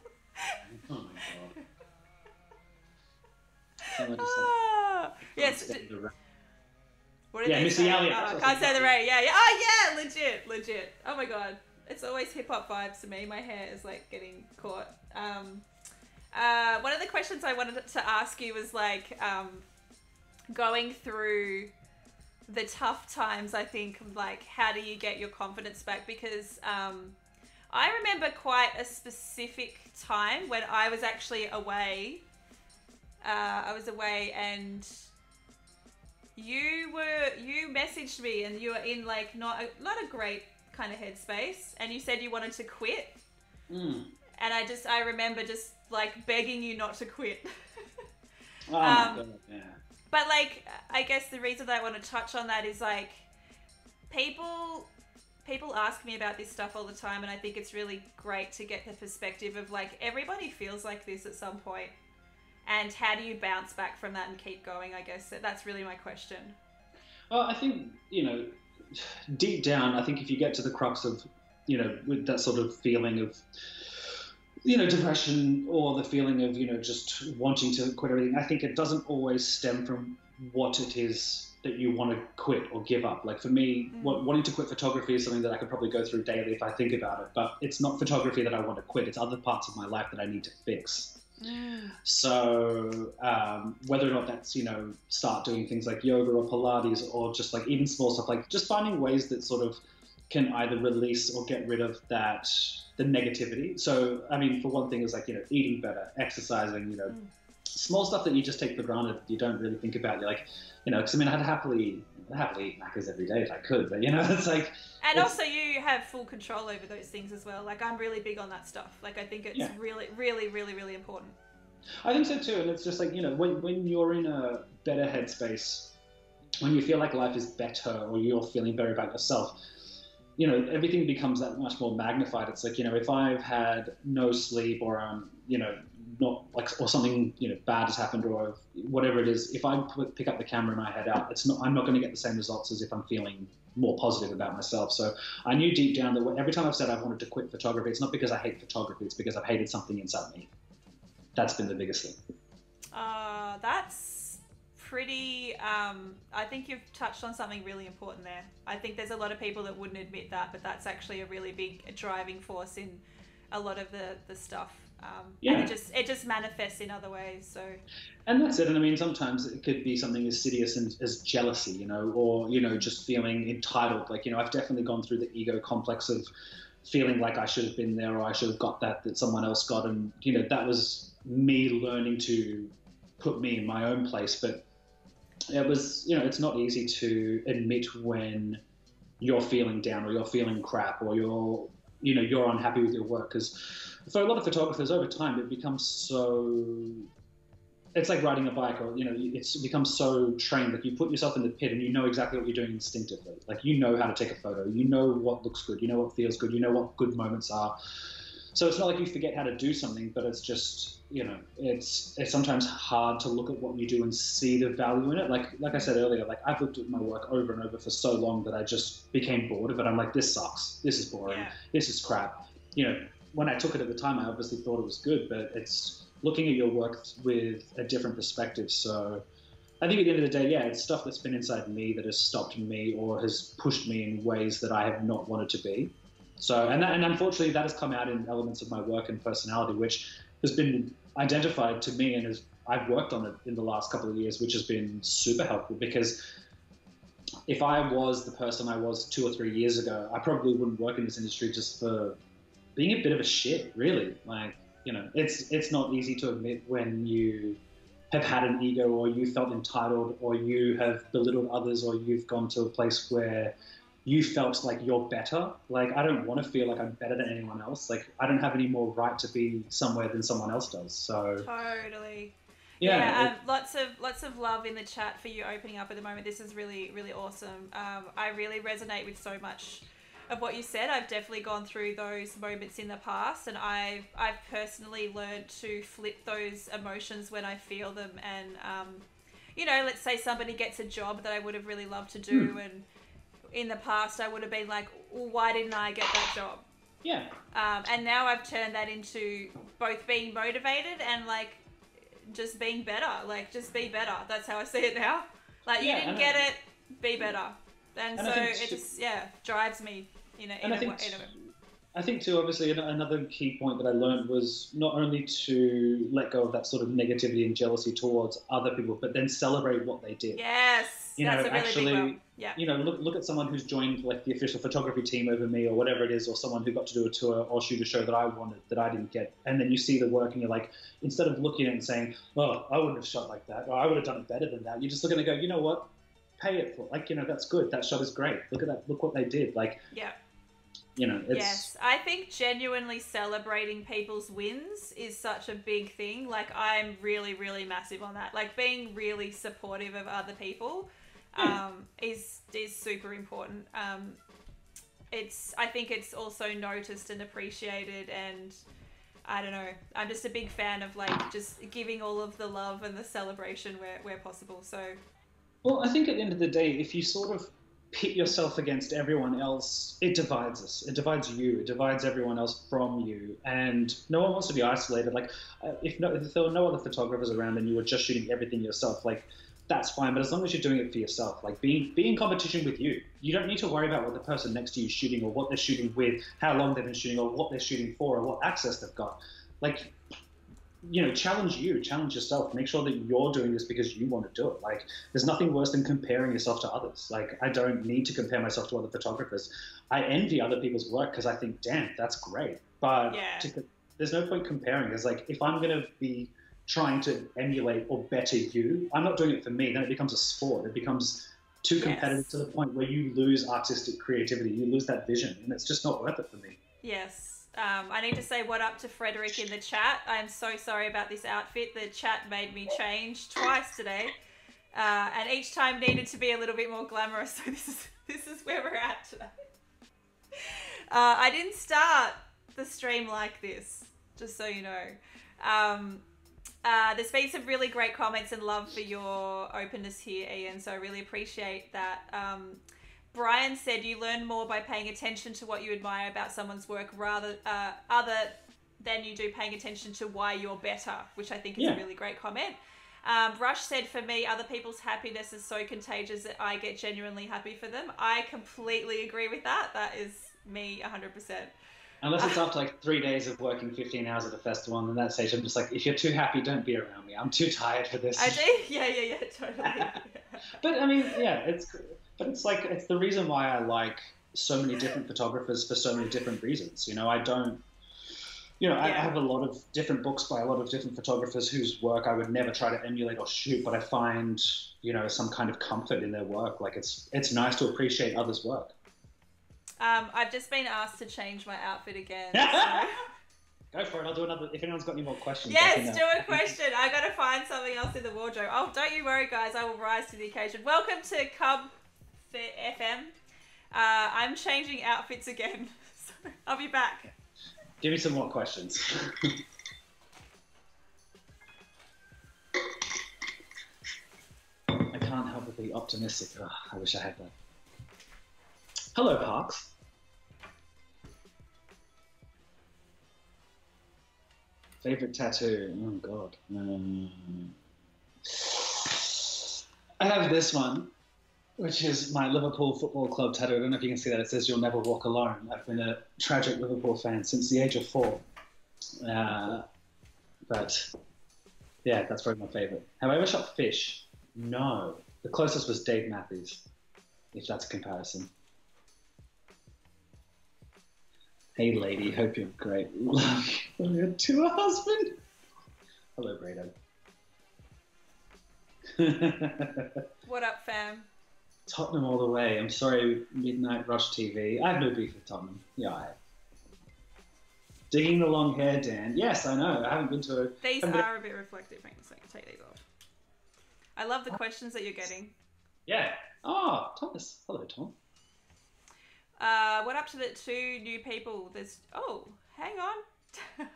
Oh my god. Ah, yes. What did yeah, Missy Elliott. Oh, can't say the right. Yeah, yeah. Oh yeah, legit, legit. Oh my god, it's always hip hop vibes to me. My hair is like getting caught. Um, uh, one of the questions I wanted to ask you was like um, going through the tough times, I think, like how do you get your confidence back? Because um, I remember quite a specific time when I was actually away. Uh, I was away and you were you messaged me and you were in like not a, not a great kind of headspace and you said you wanted to quit. Mm. And I just I remember just like begging you not to quit. oh um, god, yeah. But like, I guess the reason that I want to touch on that is like, people people ask me about this stuff all the time, and I think it's really great to get the perspective of like everybody feels like this at some point, and how do you bounce back from that and keep going? I guess that's really my question. Well, I think you know, deep down, I think if you get to the crux of you know, with that sort of feeling of you know, depression or the feeling of, you know, just wanting to quit everything, I think it doesn't always stem from what it is that you want to quit or give up. Like for me, mm. what, wanting to quit photography is something that I could probably go through daily if I think about it, but it's not photography that I want to quit. It's other parts of my life that I need to fix. Mm. So um, whether or not that's you know start doing things like yoga or Pilates or just like even small stuff like just finding ways that sort of can either release or get rid of that the negativity. So, I mean, for one thing, is like you know, eating better, exercising, you know, mm. small stuff that you just take for granted, you don't really think about. You're like, you know, because I mean, I'd happily happily eat Maccas every day if I could, but you know, it's like. And it's, also, you have full control over those things as well. Like, I'm really big on that stuff. Like, I think it's yeah. really, really, really, really important. I think so too, and it's just like you know, when when you're in a better headspace, when you feel like life is better, or you're feeling better about yourself you know, everything becomes that much more magnified. It's like, you know, if I've had no sleep or, um, you know, not like, or something, you know, bad has happened or whatever it is, if I pick up the camera and I head out, it's not, I'm not going to get the same results as if I'm feeling more positive about myself. So I knew deep down that every time I've said I've wanted to quit photography, it's not because I hate photography, it's because I've hated something inside me. That's been the biggest thing. Uh, that's pretty. Um, I think you've touched on something really important there. I think there's a lot of people that wouldn't admit that, but that's actually a really big driving force in a lot of the the stuff. Um, Yeah. And it just it just manifests in other ways. So And that's it. And I mean, sometimes it could be something as serious as, as jealousy, you know, or, you know, just feeling entitled. Like, you know, I've definitely gone through the ego complex of feeling like I should have been there or I should have got that that someone else got. And, you know, that was me learning to put me in my own place. But it was, you know, it's not easy to admit when you're feeling down or you're feeling crap or you're, you know, you're unhappy with your work. Because for a lot of photographers over time, it becomes so it's like riding a bike or you know it's become so trained. That you put yourself in the pit and you know exactly what you're doing instinctively. Like you know how to take a photo. You know what looks good. You know what feels good. You know what good moments are so it's not like you forget how to do something but it's just you know it's it's sometimes hard to look at what you do and see the value in it like like i said earlier like i've looked at my work over and over for so long that i just became bored of it i'm like this sucks this is boring yeah, this is crap. You know, when I took it at the time, I obviously thought it was good, but it's looking at your work with a different perspective. So I think at the end of the day, yeah, it's stuff that's been inside me that has stopped me or has pushed me in ways that I have not wanted to be. So, and, that, and unfortunately, that has come out in elements of my work and personality, which has been identified to me and has I've worked on it in the last couple of years, which has been super helpful because if I was the person I was two or three years ago, I probably wouldn't work in this industry just for being a bit of a shit, really. Like, you know, it's it's not easy to admit when you have had an ego or you felt entitled or you have belittled others or you've gone to a place where you felt like you're better. Like, I don't want to feel like I'm better than anyone else. Like, I don't have any more right to be somewhere than someone else does. So, totally. yeah. Yeah, it- um, lots of lots of love in the chat for you opening up at the moment. This is really really awesome. Um, I really resonate with so much of what you said. I've definitely gone through those moments in the past, and I've I've personally learned to flip those emotions when I feel them. And um, you know, let's say somebody gets a job that I would have really loved to do, and in the past I would have been like, well, why didn't I get that job? yeah. Um, and now I've turned that into both being motivated and like just being better. Like just be better. That's how I see it now. Like you Yeah, didn't get I- it, be better. And, And so it just yeah drives me in a in And a, I wa- think, in a I think too, obviously, another key point that I learned was not only to let go of that sort of negativity and jealousy towards other people, but then celebrate what they did. yes. You that's know, a really actually- big. Yeah. You know, look look at someone who's joined like the official photography team over me or whatever it is, or someone who got to do a tour or shoot a show that I wanted that I didn't get, and then you see the work and you're like, instead of looking at it and saying, "Oh, I wouldn't have shot like that," or "I would have done it better than that," you're just looking and go, "You know what? Pay it for like you know that's good. That shot is great. Look at that. Look what they did. Like Yeah. you know, it's Yes, I think genuinely celebrating people's wins is such a big thing. Like I'm really, really massive on that. Like being really supportive of other people. Um, is is super important. Um, it's I think it's also noticed and appreciated, and I don't know. I'm just a big fan of like just giving all of the love and the celebration where where possible. So Well, I think at the end of the day, if you sort of pit yourself against everyone else, it divides us. It divides you. It divides everyone else from you. And no one wants to be isolated. Like, uh, if, no, if there were no other photographers around and you were just shooting everything yourself, like, that's fine. But as long as you're doing it for yourself, like, being be in competition with you. You don't need to worry about what the person next to you is shooting or what they're shooting with, how long they've been shooting or what they're shooting for or what access they've got. Like, you know, challenge you, challenge yourself. Make sure that you're doing this because you want to do it. Like, there's nothing worse than comparing yourself to others. Like, I don't need to compare myself to other photographers. I envy other people's work because I think, damn, that's great. But Yeah. to, there's no point comparing. It's like if I'm going to be trying to emulate or better you, I'm not doing it for me. Then it becomes a sport. It becomes too Yes. competitive to the point where you lose artistic creativity. You lose that vision, and it's just not worth it for me. Yes. Um, I need to say what up to Frederick in the chat. I'm so sorry about this outfit. The chat made me change twice today, uh, and each time needed to be a little bit more glamorous. So this is this is where we're at today. Uh, I didn't start the stream like this, just so you know. Um, uh, there's been some really great comments and love for your openness here, Ian. So I really appreciate that. Um, Brian said you learn more by paying attention to what you admire about someone's work rather uh, other than you do paying attention to why you're better, which I think is Yeah. a really great comment. Um, Rush said, for me, other people's happiness is so contagious that I get genuinely happy for them. I completely agree with that. That is me 100%. Unless it's after like three days of working 15 hours at a festival, and then that stage I'm just like, if you're too happy, don't be around me. I'm too tired for this. I do? Yeah, yeah, yeah, totally. but I mean, yeah, it's but it's like it's the reason why I like so many different photographers for so many different reasons. You know, I don't. You know, I, I have a lot of different books by a lot of different photographers whose work I would never try to emulate or shoot, but I find you know some kind of comfort in their work. Like it's it's nice to appreciate others' work. Um, I've just been asked to change my outfit again. So. Go for it. I'll do another. If anyone's got any more questions, Yes, do a question. I gotta find something else in the wardrobe. Oh, don't you worry, guys. I will rise to the occasion. Welcome to Cub FM. Uh, I'm changing outfits again, so I'll be back. Give me some more questions. I can't help but be optimistic. Ugh, I wish I had that. Hello, Parks. Favorite tattoo? Oh God. Um, I have this one, which is my Liverpool Football Club tattoo. I don't know if you can see that. It says "You'll never walk alone." I've been a tragic Liverpool fan since the age of four. Uh, but yeah, that's probably my favorite. Have I ever shot Phish? No. The closest was Dave Matthews, if that's a comparison. Hey, lady, hope you're great. Love you to a husband. Hello, Brado. What up, fam? Tottenham all the way. I'm sorry, Midnight Rush TV. I have no beef with Tottenham. Yeah, I. have. Digging the long hair, Dan. Yes, I know. I haven't been to a. These I'm are a bit reflective. Hang on a second. Take these off. I love the questions that you're getting. Yeah. Oh, Thomas. Hello, Tom. Uh, what up to the two new people? There's oh, hang on.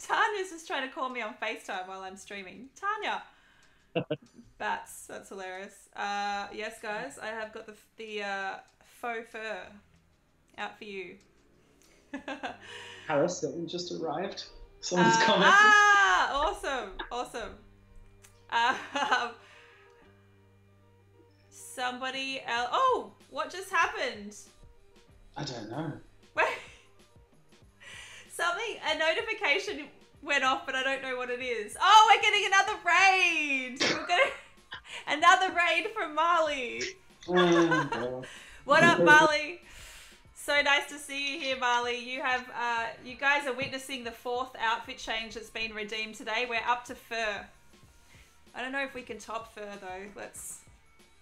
Tanya's just trying to call me on FaceTime while I'm streaming. Tanya. Bats, that's hilarious. Uh, yes, guys, I have got the the uh, faux fur out for you. Harris Hilton just arrived. Someone's Uh, commented. ah, awesome, awesome. Um, somebody else. Oh, what just happened? I don't know. Wait. Something, a notification went off, but I don't know what it is. Oh, we're getting another raid. We're gonna another raid from Marley. What up, Marley? So nice to see you here, Marley. You have, uh, you guys are witnessing the fourth outfit change that's been redeemed today. We're up to fur. I don't know if we can top fur though. Let's.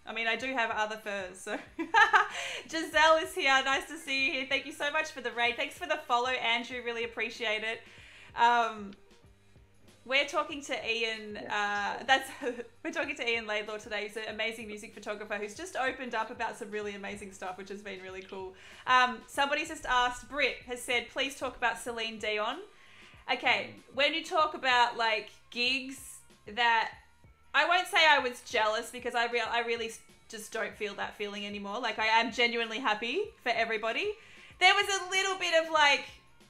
I mean, I do have other furs, so. Giselle is here. Nice to see you here. Thank you so much for the raid. Thanks for the follow, Andrew. Really appreciate it. Um, we're talking to Ian. Uh, that's we're talking to Ian Laidlaw today. He's an amazing music photographer who's just opened up about some really amazing stuff, which has been really cool. Um, somebody's just asked. Britt has said, please talk about Celine Dion. Okay, when you talk about like gigs that I won't say I was jealous because I real I really just don't feel that feeling anymore. Like I am genuinely happy for everybody. There was a little bit of like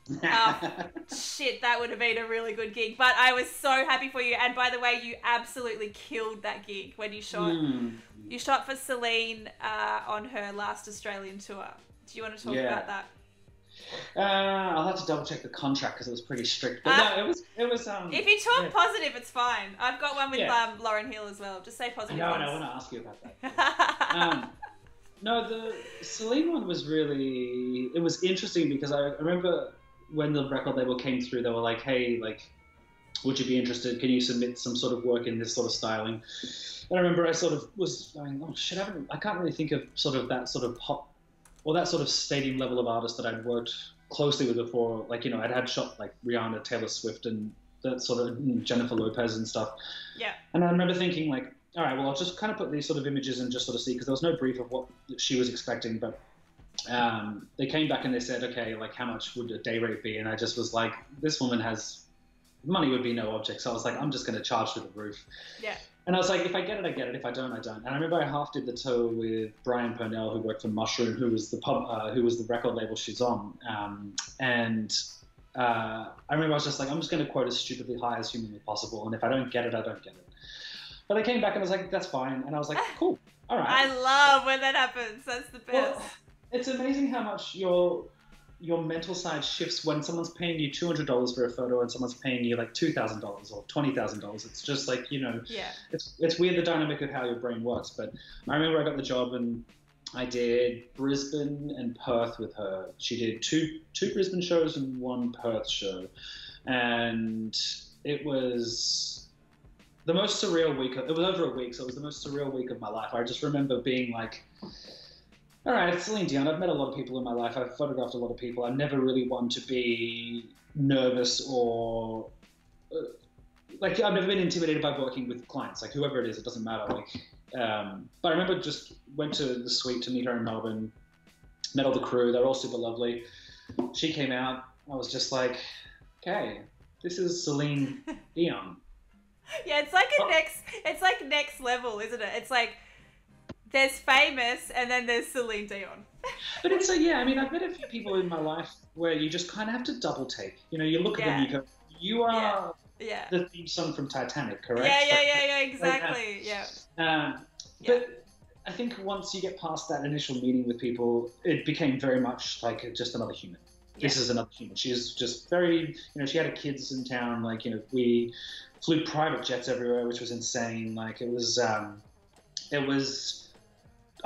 oh, shit, that would have been a really good gig. But I was so happy for you. And by the way, you absolutely killed that gig when you shot. Hmm. You shot for Celine uh, on her last Australian tour. Do you want to talk Yeah. about that? Uh, I'll have to double check the contract because it was pretty strict. But Ah. no, it was it was. Um, If you talk yeah. positive, it's fine. I've got one with Yeah. um, Lauryn Hill as well. Just say positive. know, and I want to ask you about that. um, no, the Celine one was really it was interesting because I remember when the record label came through, they were like, "Hey, like, would you be interested? Can you submit some sort of work in this sort of styling?" And I remember I sort of was going, "Oh shit, I, haven't, I can't really think of sort of that sort of pop or that sort of stadium level of artist that I'd worked closely with before. Like, you know, I'd had shot like Rihanna, Taylor Swift, and that sort of Jennifer Lopez and stuff." yeah. And I remember thinking, like, all right, well, I'll just kind of put these sort of images and just sort of see, because there was no brief of what she was expecting. But um, they came back and they said, okay, like, how much would a day rate be? And I just was like, this woman has money would be no object. So I was like, I'm just going to charge through the roof. Yeah. And I was like, if I get it, I get it. If I don't, I don't. And I remember I half did the tour with Brian Purnell, who worked for Mushroom, who was the pub, uh, who was the record label she's on. Um, and uh, I remember I was just like, I'm just going to quote as stupidly high as humanly possible, and if I don't get it, I don't get it. But I came back and I was like, that's fine, and I was like, cool, all right. I love when that happens. That's the best. Well, it's amazing how much your your mental side shifts when someone's paying you two hundred dollars for a photo and someone's paying you like two thousand dollars or twenty thousand dollars. It's just like you know, yeah. it's it's weird the dynamic of how your brain works. But I remember I got the job and I did Brisbane and Perth with her. She did two two Brisbane shows and one Perth show, and it was the most surreal week. Of, it was over a week, so it was the most surreal week of my life. I just remember being like. All right, it's Celine Dion. I've met a lot of people in my life. I've photographed a lot of people. I'm never really one to be nervous or uh, like I've never been intimidated by working with clients. Like whoever it is, it doesn't matter. Like um, but I remember just went to the suite to meet her in Melbourne, met all the crew. They're all super lovely. She came out. I was just like, okay, this is Celine Dion. Yeah, it's like a Oh. next. It's like next level, isn't it? It's like there's famous, and then there's Celine Dion. But it's like, yeah, I mean, I've met a few people in my life where you just kind of have to double take. You know, you look at them, you go, you are Yeah. the theme song from Titanic, correct? Yeah, yeah, yeah, yeah, exactly. Yeah. Um, Yeah. But I think once you get past that initial meeting with people, it became very much like just another human. This Yeah. is another human. She's just very, you know, she had her kids in town. Like, you know, we flew private jets everywhere, which was insane. Like, it was, um, it was.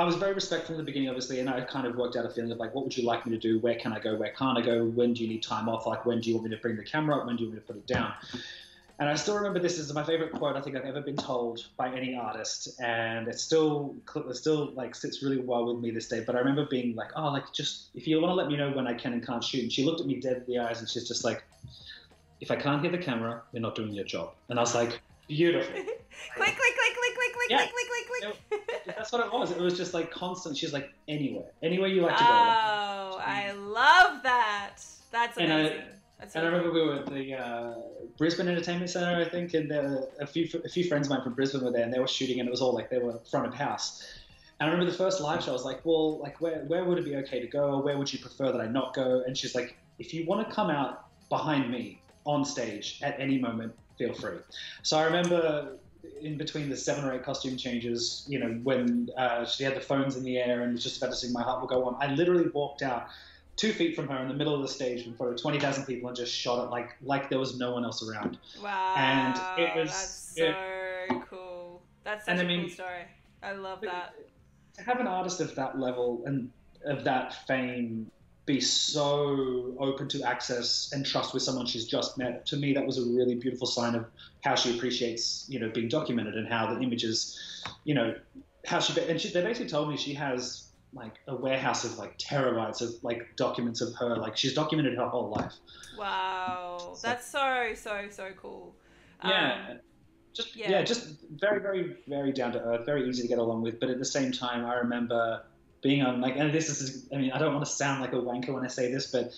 I was very respectful in the beginning, obviously, and I kind of worked out a feeling of like, what would you like me to do? Where can I go? Where can't I go? When do you need time off? Like, when do you want me to bring the camera up? When do you want me to put it down? And I still remember this is my favorite quote I think I've ever been told by any artist, and it still it still like sits really well with me this day. But I remember being like, oh, like just if you want to let me know when I can and can't shoot. And she looked at me dead in the eyes, and she's just like, if I can't hear the camera, you're not doing your job. And I was like, beautiful. click, click, click, click, click, click, Yeah. click, click, click, click. That's what it was. It was just like constant. She's like, anywhere, anywhere you like to go. Oh, I love that. That's And I- amazing. That's And I remember we were at the uh, Brisbane Entertainment Centre, I think, and there were a few a few friends of mine from Brisbane were there, and they were shooting, and it was all like they were front of house. And I remember the first live show, I was like, well, like where where would it be okay to go, or where would you prefer that I not go? And she's like, if you want to come out behind me on stage at any moment, feel free. So I remember in between the seven or eight costume changes, you know, when uh, she had the phones in the air and was just about to sing "My Heart Will Go On," I literally walked out two feet from her in the middle of the stage in front of 20,000 people and just shot it like like there was no one else around. Wow. And it was- That's so cool. That's such And a I mean- cool story. I love that. To have an artist of that level and of that fame be so open to access and trust with someone she's just met, to me that was a really beautiful sign of how she appreciates, you know, being documented and how the images, you know, how she and she, they basically told me she has like a warehouse of like terabytes of like documents of her like she's documented her whole life Wow. So- That's so, so, so cool. Yeah. Um, just yeah. yeah. just very, very, very down to earth, very easy to get along with. But at the same time, I remember being on like, and this is, I mean, I don't want to sound like a wanker when I say this, but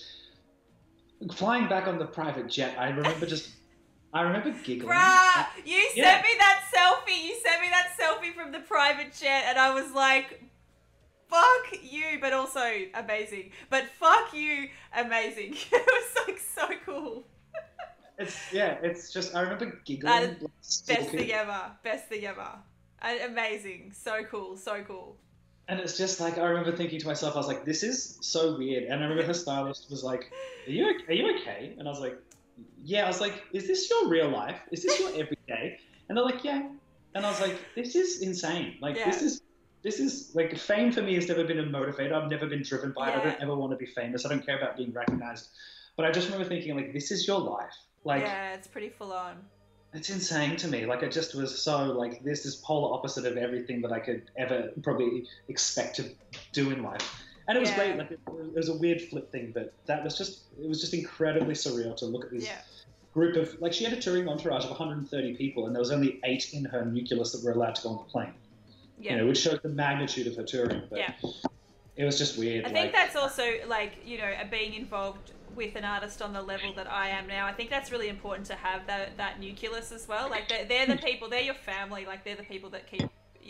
flying back on the private jet, I remember just, I remember giggling. Bruh, you Yeah. sent me that selfie. You sent me that selfie from the private jet, and I was like, fuck you, but also amazing. But fuck you, amazing. it was like so cool. It's yeah, it's just I remember giggling. Best thing ever. Best thing ever. Amazing. So cool. So cool. And it's just like I remember thinking to myself, I was like, "This is so weird." And I remember her stylist was like, "Are you are you okay?" And I was like, "Yeah." I was like, "Is this your real life? Is this your everyday?" And they're like, "Yeah." And I was like, "This is insane. Like Yeah. this is this is like fame for me has never been a motivator. I've never been driven by it. I don't ever want to be famous. I don't care about being recognized. But I just remember thinking, like, this is your life. Like, yeah, it's pretty full on. It's insane to me. Like it just was so like this is polar opposite of everything that I could ever probably expect to do in life. And it was Yeah. great. Like it, it was a weird flip thing, but that was just it was just incredibly surreal to look at this Yeah. group of like she had a touring entourage of 130 people, and there was only eight in her nucleus that were allowed to go on the plane. Yeah. You know, which shows the magnitude of her touring. But Yeah. it was just weird. I like, think that's also like you know being involved with an artist on the level that I am now. I think that's really important to have that that nucleus as well. Like they're, they're the people, they're your family. Like they're the people that keep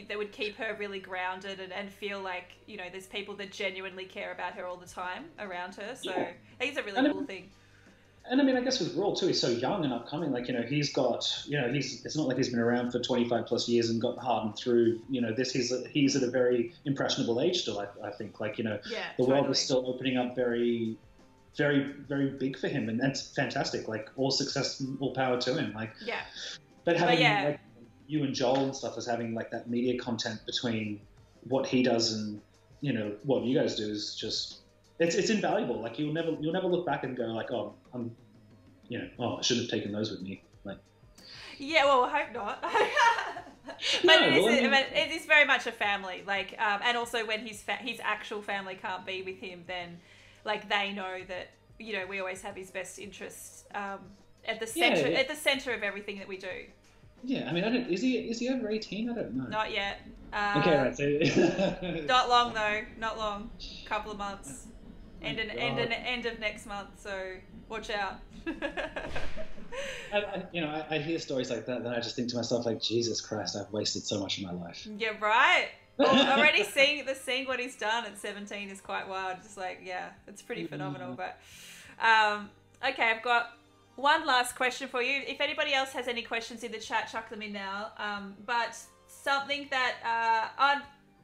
that would keep her really grounded and, and feel like you know there's people that genuinely care about her all the time around her. So Yeah. I think it's a really And cool thing. and I mean, I guess with Raw too, he's so young and upcoming. Like you know, he's got you know, he's it's not like he's been around for 25 plus years and got hardened through. You know, this he's he's at a very impressionable age still. I, I think like you know, Yeah. the world is still opening up very, very very big for him, and that's fantastic. Like all success, all power to him. Like, Yeah. but having yeah. like you and Joel and stuff as having like that media content between what he does and you know what you guys do is just it's it's invaluable. Like you'll never you'll never look back and go like, oh, I'm, you know, oh, I should have taken those with me. Like, Yeah, well, I hope not. but No, it, is, well, I mean- but it is very much a family. Like, um, and also when his fa- his actual family can't be with him, then like they know that you know we always have his best interests um, at the center yeah. at the center of everything that we do. yeah, I mean, I don't. Is he is he over eighteen? I don't know. Not yet. Uh, okay, right. So, Not long though. Not long. Couple of months. Oh End an end an end of next month. So watch out. I, I, you know, I, I hear stories like that, then I just think to myself, like, Jesus Christ, I've wasted so much of my life. yeah, right. Al- already seeing the seeing what he's done at 17 is quite wild. Just like yeah, it's pretty phenomenal. But um, okay, I've got one last question for you. If anybody else has any questions in the chat, chuck them in now. Um, but something that uh, on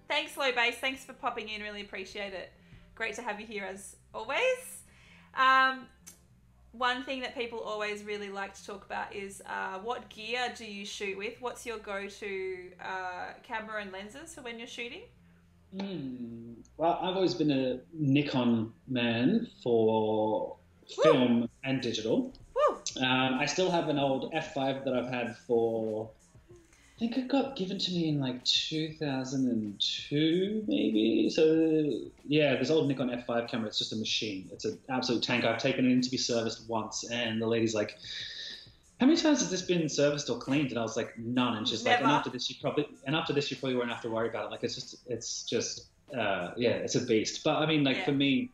thanks low base, thanks for popping in. Really appreciate it. Great to have you here as always. Um, one thing that people always really like to talk about is uh, what gear do you shoot with? What's your go-to uh, camera and lenses for when you're shooting? Hmm. Well, I've always been a Nikon man for film and digital. Woo! Um, I still have an old F5 that I've had for. I think it got given to me in like 2002, maybe. So yeah, this old Nikon F5 camera. It's just a machine. It's an absolute tank. I've taken it in to be serviced once, and the lady's like, "How many times has this been serviced or cleaned?" And I was like, "None." And she's like, "And after this, you probably and after this, you probably won't have to worry about it. Like it's just, it's just, uh, yeah, it's a beast." But I mean, like Yeah. for me,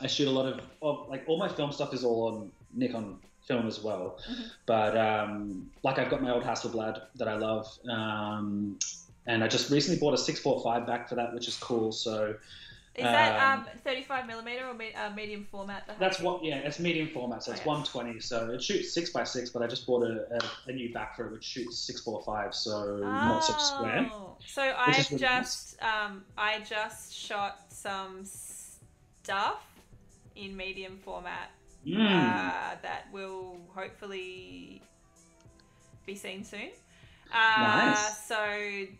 I shoot a lot of, of like all my film stuff is all on Nikon film as well. Mhm. But um, like I've got my old Hasselblad that I love, um, and I just recently bought a six four five back for that, which is cool. So Is that Um, um, 35 millimeter or me- uh, medium format? that's what, yeah, it's medium format, so it's Okay. 120. So it shoots six by six, but I just bought a, a, a new back for it, which shoots six four five, so not so square. Oh. So I've really just um, I just shot some stuff in medium format Mm. uh, that will hopefully be seen soon. Uh, Nice. So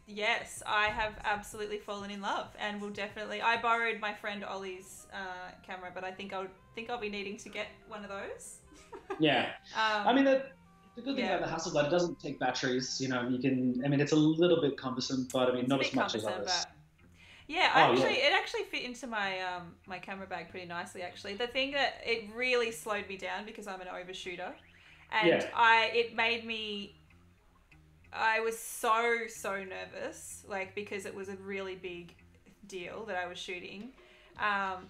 yes, I have absolutely fallen in love, and will definitely. I borrowed my friend Ollie's uh, camera, but I think I'll think I'll be needing to get one of those. yeah, Um, I mean the, the good thing yeah. about the Hasselblad, it doesn't take batteries. You know, you can. I mean, it's a little bit cumbersome, but I mean, not It's a as much as others. Yeah, I Oh, yeah. actually, it actually fit into my um, my camera bag pretty nicely. Actually, the thing that it really slowed me down because I'm an overshooter, and Yeah. I it made me. I was so so nervous, like because it was a really big deal that I was shooting, um,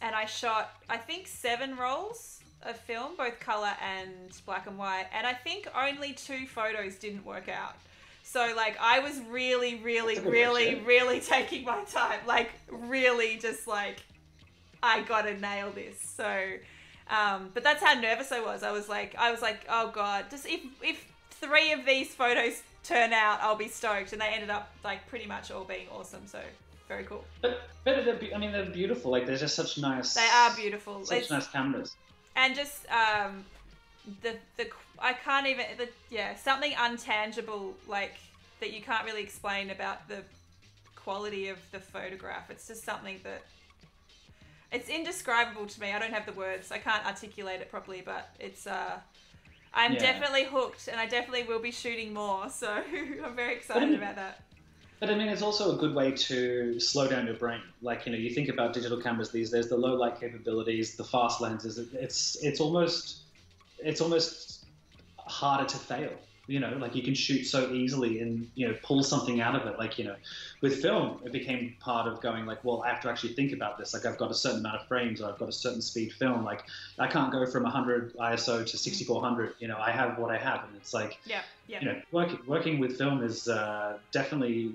and I shot I think seven rolls of film, both color and black and white, and I think only two photos didn't work out. So like I was really, really, That's a good really, ratio. really taking my time, like really just like I gotta nail this. So, um, but that's how nervous I was. I was like, I was like, oh god, just if if three of these photos turn out, I'll be stoked. And they ended up like pretty much all being awesome. So very cool. But, but they're, be- I mean, they're beautiful. Like they're just such nice. They are beautiful. Such It's- nice cameras. and just um, the the I can't even the yeah something untangible like that you can't really explain about the quality of the photograph. It's just something that it's indescribable to me. I don't have the words. I can't articulate it properly, but it's uh. I'm Yeah. definitely hooked, and I definitely will be shooting more. So I'm very excited mean- about that. But I mean, it's also a good way to slow down your brain. Like you know, you think about digital cameras these days, the low light capabilities, the fast lenses. It's it's almost it's almost harder to fail. You know, like you can shoot so easily and you know pull something out of it. Like you know, with film, it became part of going like, well, I have to actually think about this. Like I've got a certain amount of frames, or I've got a certain speed film. Like I can't go from 100 ISO to 6400. You know, I have what I have, and it's like Yeah, yeah. you know, working working with film is uh, definitely.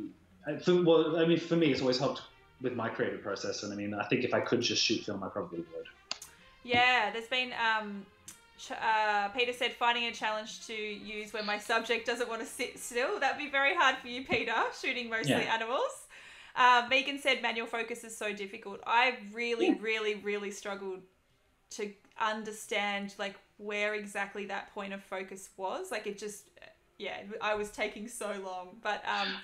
uh, For, well, I mean, for me, it's always helped with my creative process. And I mean, I think if I could just shoot film, I probably would. Yeah, there's been um, uh, Peter said finding a challenge to use when my subject doesn't want to sit still. That'd be very hard for you, Peter, shooting mostly Yeah. animals. Uh, Megan said manual focus is so difficult. I really, Yeah. really, really struggled to understand like where exactly that point of focus was. Like it just, yeah, I was taking so long. But um,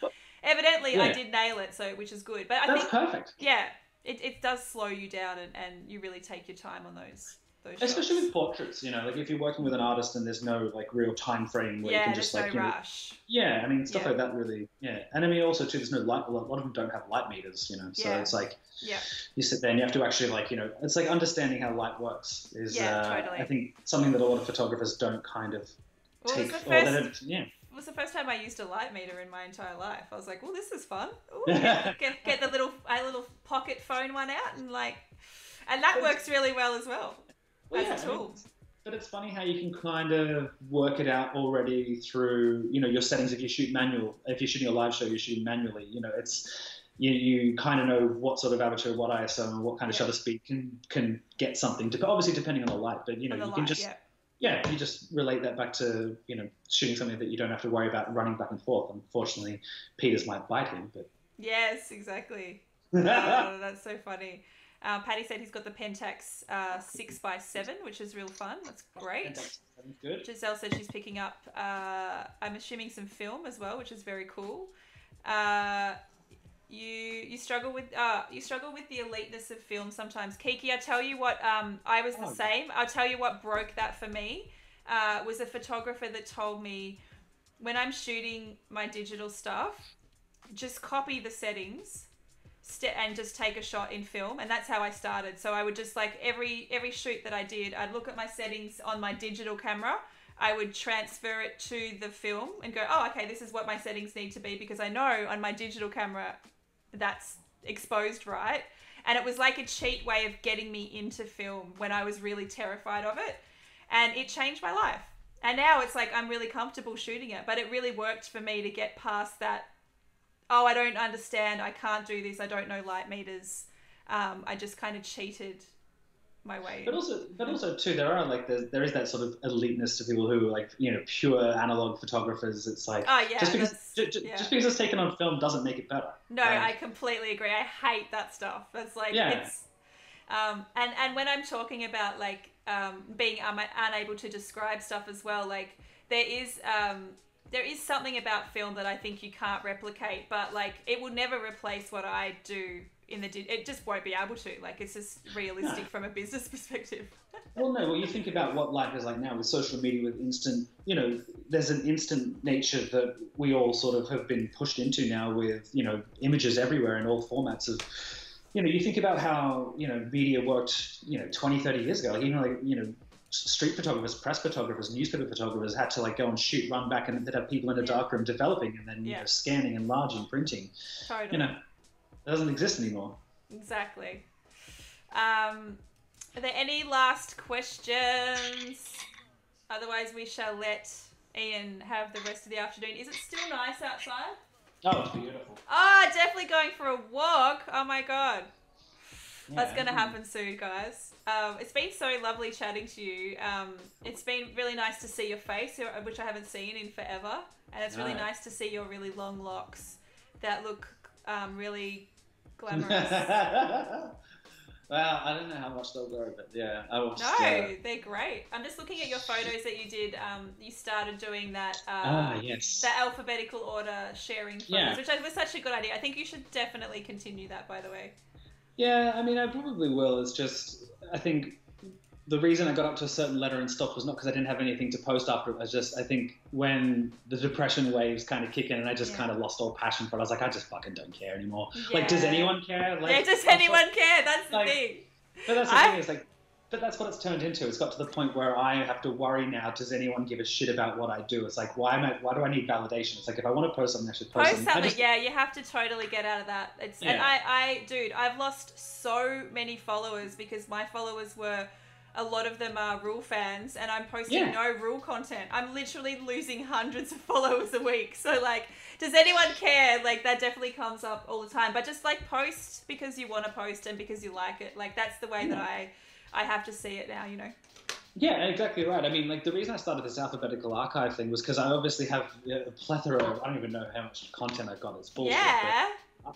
evidently I did nail it, so which is good. But I That's think perfect. yeah, it, it does slow you down and, and you really take your time on those those shots. Especially with portraits, you know, like if you're working with an artist and there's no like real time frame where yeah, you can just no like know, rush. yeah, I mean stuff Yeah. like that really yeah, and I mean also too there's no light. A lot of them don't have light meters, you know, so Yeah. it's like Yeah, you sit there and you have to actually like you know it's like understanding how light works is Yeah, uh, totally. I think something that a lot of photographers don't kind of Well, take the or they don't, yeah it was the first time I used a light meter in my entire life. I was like, "Oh, this is fun." Ooh, get, get, get the little a little pocket phone one out and like, and that works really well as well Well, yeah. But it's funny how you can kind of work it out already through, you know, your settings. If you shoot manual, if you're shooting a live show, you're shooting manually. You know, it's you, you kind of know what sort of aperture, what ISO, and what kind of Yeah. shutter speed can can get something. To, obviously, depending on the light, but you know, you light, can just yeah. yeah, you just relate that back to you know shooting something that you don't have to worry about running back and forth. Unfortunately, Peters might bite him, but. Yes, exactly. oh, that's so funny. Uh, Patty said he's got the Pentax uh, 6x7, which is real fun. That's great. Good. Giselle said she's picking up, uh, I'm assuming some film as well, which is very cool. Uh, you you struggle with uh, you struggle with the eliteness of film sometimes. Kiki, I tell you what, um, I was the Oh. same. I'll tell you what broke that for me uh, was a photographer that told me when I'm shooting my digital stuff, just copy the settings st- and just take a shot in film and that's how I started. So I would just like every every shoot that I did I'd look at my settings on my digital camera. I would transfer it to the film and go oh okay this is what my settings need to be because I know on my digital camera that's exposed right? And it was like a cheat way of getting me into film when I was really terrified of it. And it changed my life. And now it's like I'm really comfortable shooting it but it really worked for me to get past that oh, I don't understand, I can't do this, I don't know light meters. Um, I just kind of cheated my way. But also, but also too, there are like there, there is that sort of eliteness to people who are like you know pure analog photographers. It's like oh yeah, just because that's, ju- ju- yeah. just because it's taken on film doesn't make it better. no, I completely agree. I hate that stuff. It's like Yeah. it's, um, and and when I'm talking about like um, being um, unable to describe stuff as well, like there is um, there is something about film that I think you can't replicate, but like it will never replace what I do in the. Di- it just won't be able to. Like it's just realistic No. from a business perspective. Well, no. Well, you think about what life is like now with social media, with instant. You know, there's an instant nature that we all sort of have been pushed into now, with you know images everywhere in all formats of. You know, you think about how you know media worked. You know, 20, 30 years ago. Like, even like you know. Street photographers, press photographers, newspaper photographers had to like go and shoot, run back, and they'd have people in a Yeah. dark room developing, and then you know scanning, enlarging, printing. Totally. You know, it doesn't exist anymore. Exactly. Um, are there any last questions? Otherwise, we shall let Ian have the rest of the afternoon. Is it still nice outside? Oh, it's beautiful. Oh, definitely going for a walk. Oh my god. That's going to happen soon, guys. Um, it's been so lovely chatting to you. Um, it's been really nice to see your face, uh, which I haven't seen in forever. And it's really No. nice to see your really long locks that look um, really glamorous. well, I don't know how much they'll grow, but yeah, I will. No, uh, they're great. I'm just looking at your photos that you did. Um, you started doing that. Uh, ah, yes. The alphabetical order sharing photos, Yeah. which was such a good idea. I think you should definitely continue that. By the way. Yeah, I mean, I probably will. It's just, I think the reason I got up to a certain letter and stopped was not because I didn't have anything to post after it. I was just, I think when the depression waves kind of kick in and I just Yeah. kind of lost all passion for it, I was like, I just fucking don't care anymore. Like, does anyone care? Like, yeah, does anyone care? That's the like, thing. But that's the I- thing is like, but that's what it's turned into. It's got to the point where I have to worry now. Does anyone give a shit about what I do? It's like, why am I? Why do I need validation? It's like if I want to post something, I should post, Post something. Just- yeah. You have to totally get out of that. It's and I, I, dude, I've lost so many followers because my followers were. A lot of them are rule fans, and I'm posting Yeah. no rule content. I'm literally losing hundreds of followers a week. So, like, does anyone care? Like, that definitely comes up all the time. But just like post because you want to post and because you like it. Like, that's the way that I, I have to see it now. You know. Yeah, exactly right. I mean, like the reason I started this alphabetical archive thing was because I obviously have a plethora of I don't even know how much content I've got. It's bullshit. yeah.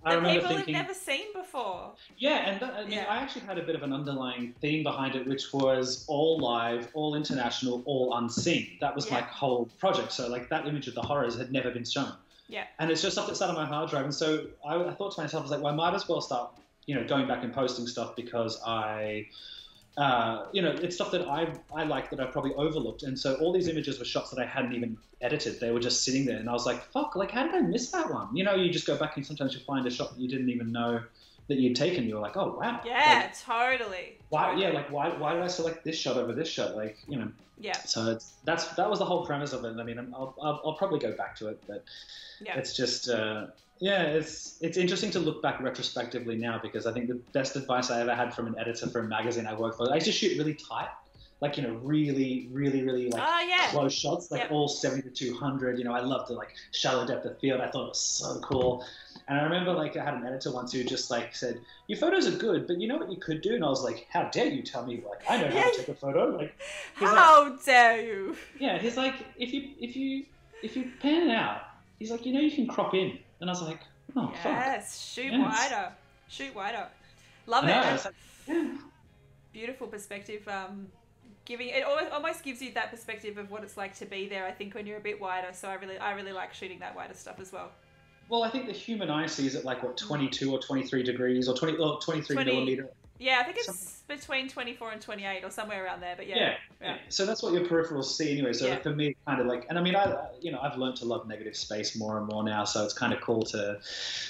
I remember people thinking, have never seen before. yeah, and that, I mean, Yeah. I actually had a bit of an underlying theme behind it, which was all live, all international, all unseen. That was my whole project. So, like that image of the horrors had never been shown. Yeah. And it's just stuff that sat on my hard drive, and so I, I thought to myself, I was like, well, I might as well start, you know, going back and posting stuff because I uh, you know, it's stuff that I I like that I probably overlooked, and so all these images were shots that I hadn't even edited. They were just sitting there, and I was like, "Fuck! Like, how did I miss that one?" You know, you just go back and sometimes you find a shot that you didn't even know that you'd taken. You're like, "Oh wow!" Yeah, Like, totally. why? Totally. Yeah, like why? Why did I select this shot over this shot? Like, you know. Yeah. So it's, that's that was the whole premise of it. I mean, I'll, I'll, I'll probably go back to it, but Yeah. it's just uh, yeah, it's it's interesting to look back retrospectively now because I think the best advice I ever had from an editor for a magazine I worked for, I used to shoot really tight, like you know, really, really, really like Oh yeah. close shots, like Yep. all 70 to 200. You know, I loved the like shallow depth of field. I thought it was so cool. And I remember like I had an editor once who just like said, "Your photos are good, but you know what you could do?" And I was like, "How dare you tell me? Like I know how Yeah. to take a photo." Like he's like- How dare you? yeah, he's like, if you if you if you pan it out, he's like, you know, you can crop in. And I was like, oh fuck. Yes, shoot Yes. wider. Shoot wider. Love it. like. Beautiful perspective. Um, giving it almost, almost gives you that perspective of what it's like to be there. I think when you're a bit wider. So I really, I really like shooting that wider stuff as well. Well, I think the human eye sees it like what 22 or 23 degrees or 20 or 23 20 millimeter. Yeah, I think it's Some- between 24 and 28 or somewhere around there. But yeah, Yeah. yeah. So that's what your peripherals see anyway. So Yeah. for me, kind of like, and I mean, I you know I've learned to love negative space more and more now. So it's kind of cool to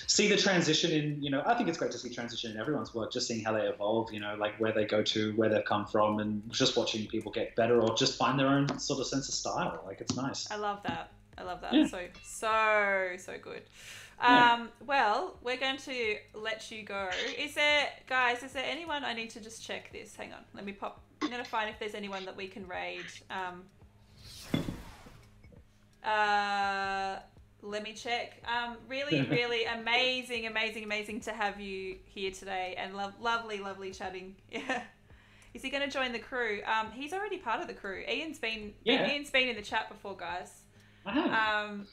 see the transition in. You know, I think it's great to see transition in everyone's work, just seeing how they evolve. You know, like where they go to, where they've come from, and just watching people get better or just find their own sort of sense of style. Like it's nice. I love that. I love that. Yeah. So so so good. Yeah. Um, well, we're going to let you go. Is there, guys? Is there anyone I need to just check this? Hang on, let me pop. I'm gonna find if there's anyone that we can raid. Um, uh, let me check. Um, really, really amazing, amazing, amazing to have you here today, and lo- lovely, lovely chatting. Yeah. Is he going to join the crew? Um, he's already part of the crew. Ian's been Yeah. Ian's been in the chat before, guys. I have. Um,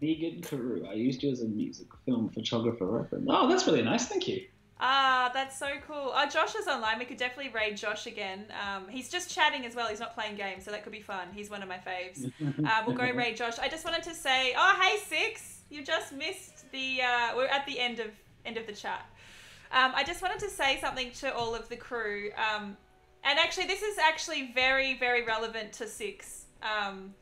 Megan Carew. I used you as a music film photographer reference. Oh, that's really nice. Thank you. ah, that's so cool. Oh, Josh is online. We could definitely raid Josh again. Um, he's just chatting as well. He's not playing games, so that could be fun. He's one of my faves. Uh, we'll go raid Josh. I just wanted to say, oh hey Six, you just missed the. Uh, we're at the end of end of the chat. Um, I just wanted to say something to all of the crew. Um, and actually, this is actually very very relevant to Six. Um,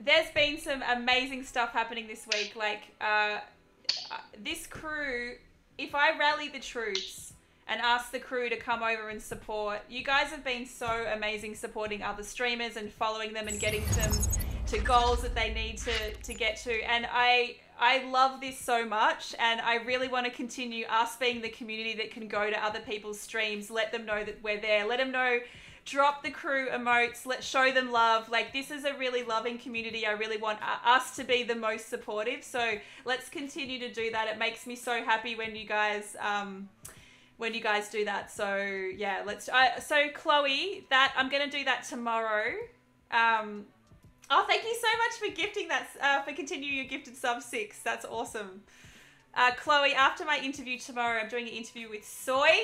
there's been some amazing stuff happening this week. Like uh, uh, this crew, if I rally the troops and ask the crew to come over and support, you guys have been so amazing supporting other streamers and following them and getting them to goals that they need to, to get to. And I I love this so much and I really want to continue us being the community that can go to other people's streams, let them know that we're there, let them know drop the crew emotes let's show them love. Like this is a really loving community. I really want us to be the most supportive. So let's continue to do that. It makes me so happy when you guys um when you guys do that. So yeah let's so chloe that i'm gonna do that tomorrow. Um oh thank you so much for gifting that uh, for continuing your gifted sub six. That's awesome. Uh, chloe after my interview tomorrow i'm doing an interview with soy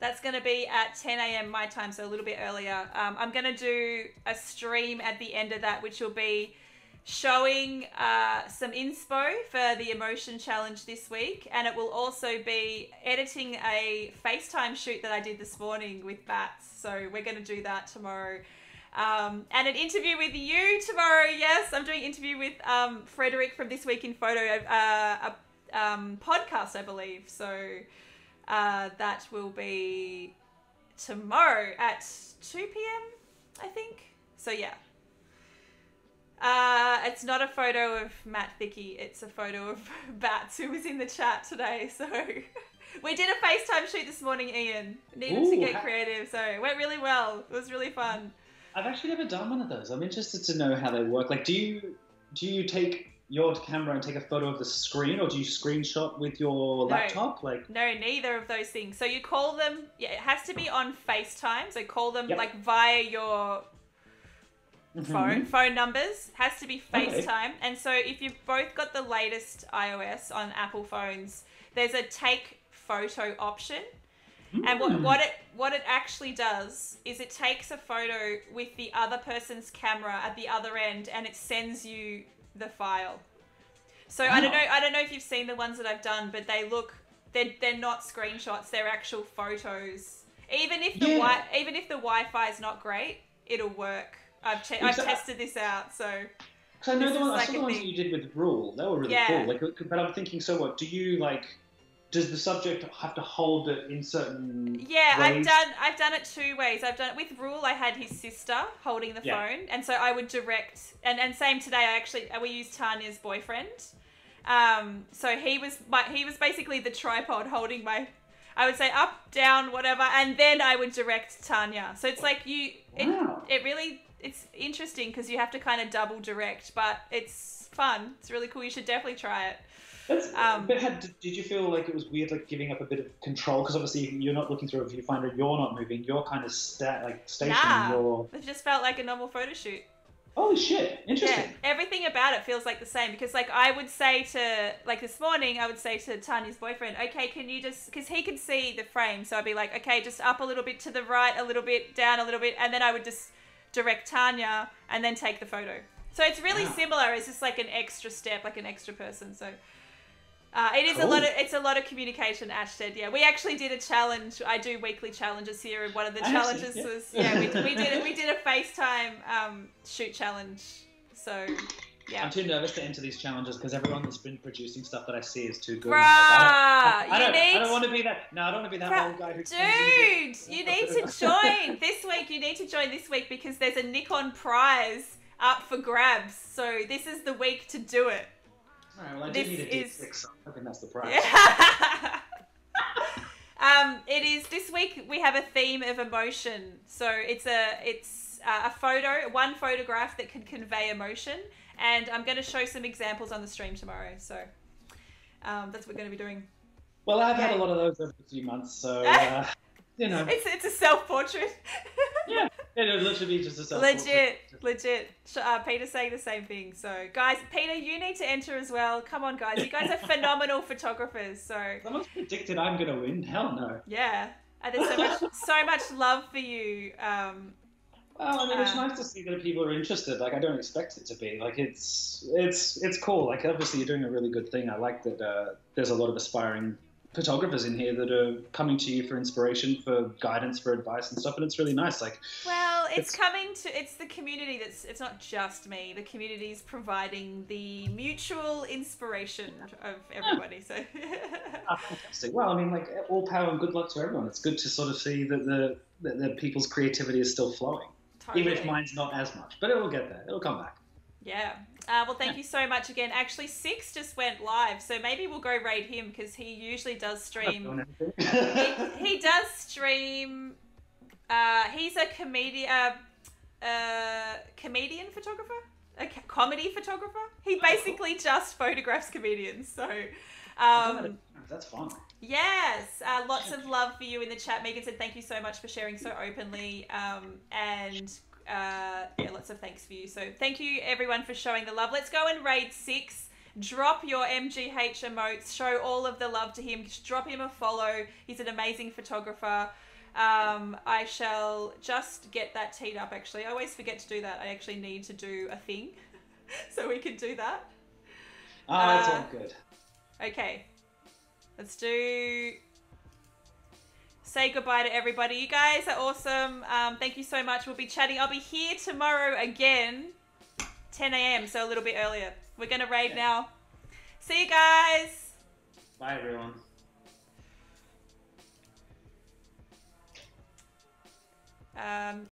that's going to be at 10 a.m. my time, so a little bit earlier. Um, I'm going to do a stream at the end of that, which will be showing uh, some inspo for the emotion challenge this week, and it will also be editing a FaceTime shoot that I did this morning with Bats. So we're going to do that tomorrow. Um, and an interview with you tomorrow. Yes, I'm doing interview with um, Frederick from This Week in Photo, uh, a um, podcast, I believe. So uh, that will be tomorrow at 2 p.m. I think. So yeah. Uh, it's not a photo of Matt Vicky, It's a photo of Bats, who was in the chat today. So we did a FaceTime shoot this morning, Ian. Needed to get creative, so it went really well. It was really fun. I've actually never done one of those. I'm interested to know how they work. Like, do you do you take your camera and take a photo of the screen, or do you screenshot with your No. laptop? Like, No, neither of those things. So you call them. Yeah, it has to be on FaceTime. So call them Yep. like via your mhm. phone phone numbers. Has to be Okay. FaceTime. And so if you've both got the latest iOS on Apple phones, there's a take photo option. And what, Mm. what it what it actually does is it takes a photo with the other person's camera at the other end and it sends you the file. So I don't know I don't know if you've seen the ones that I've done, but they look they're they're not screenshots, they're actual photos. Even if the Yeah. wi- even if the Wi-Fi is not great, it'll work. I've che- I've tested this out, so Because I know the, one, I saw the ones thing. that you did with Rule. They were really Yeah. cool. Like, but I'm thinking, so what? Do you like? Does the subject have to hold it in certain? Yeah, I've done I've done it two ways. I've done it with Rule. I had his sister holding the Yeah. phone, and so I would direct. And and same today. I actually we used Tanya's boyfriend. Um, so he was my he was basically the tripod holding my. I would say up, down, whatever, and then I would direct Tanya. So it's like you. It, Wow. it really it's interesting because you have to kind of double direct, but it's fun. It's really cool. You should definitely try it. Um, but had, did you feel like it was weird, like giving up a bit of control? Because obviously you're not looking through a viewfinder, you're not moving, you're kind of stat like stationed. Nah. You're It just felt like a normal photo shoot. holy shit, interesting. Yeah, everything about it feels like the same because, like, I would say to, like, this morning, I would say to Tanya's boyfriend, okay, can you just, because he can see the frame, so I'd be like, okay, just up a little bit to the right, a little bit, down a little bit, and then I would just direct Tanya and then take the photo. So it's really Wow. similar. It's just like an extra step, like an extra person. So. Uh, it is a lot of it's a lot of communication, Ashted. Yeah, we actually did a challenge. I do weekly challenges here, and one of the I challenges yeah. was yeah we, we did. We did a FaceTime um, shoot challenge. So yeah, I'm too nervous to enter these challenges because everyone that's been producing stuff that I see is too good. Bruh, I don't, I, you don't, need I don't want to be that. No, I don't want to be that Bruh, old guy who. dude, you need to join this week. You need to join this week because there's a Nikon prize up for grabs. So this is the week to do it. All right, well, I This need a is- D6, so I think that's the prize. Yeah. um, it is this week. We have a theme of emotion. So it's a it's uh, a photo, one photograph that can convey emotion, and I'm going to show some examples on the stream tomorrow. So um, that's what we're going to be doing. Well, I've had a lot of those over a few months, so uh, you know, It's it's a self portrait. yeah, it'll literally be just a self legit, legit. Uh, Peter's saying the same thing. So guys, Peter, you need to enter as well. Come on, guys. You guys are phenomenal photographers. So Someone's predicted I'm gonna win. Hell no. yeah. And there's so much, so much love for you. Um, Well, I mean, it's Uh, nice to see that people are interested. Like, I don't expect it to be. Like, it's it's it's cool. Like, obviously, you're doing a really good thing. I like that. Uh, there's a lot of aspiring photographers in here that are coming to you for inspiration, for guidance, for advice and stuff. And it's really nice. Like, well, it's, It's- coming to it's the community that's it's not just me. The community is providing the mutual inspiration of everybody. So ah, fantastic. Well, I mean, like, all power and good luck to everyone. It's good to sort of see that the that, that people's creativity is still flowing, even if mine's not as much. But it will get there. It'll come back. Yeah. Uh, well, thank you so much again. Actually, Six just went live, so maybe we'll go raid him because he usually does stream. He, he does stream. Uh, he's a comedian, uh, uh, comedian photographer, a co- comedy photographer. He Oh, cool. basically just photographs comedians. So, um. That's fun. yes, uh, lots of love for you in the chat. Megan said thank you so much for sharing so openly, um, and uh, yeah, lots of thanks for you. So thank you everyone for showing the love. Let's go and raid six. Drop your MGH emotes. Show all of the love to him. Just drop him a follow. He's an amazing photographer. Um, I shall just get that teed up. Actually, I always forget to do that. I actually need to do a thing, so we can do that. Oh, Uh, all good. Okay. Let's do. Say goodbye to everybody. You guys are awesome. Um, thank you so much. We'll be chatting. I'll be here tomorrow again, 10 a.m., so a little bit earlier. We're going to raid Okay. now. See you guys. Bye, everyone. Um,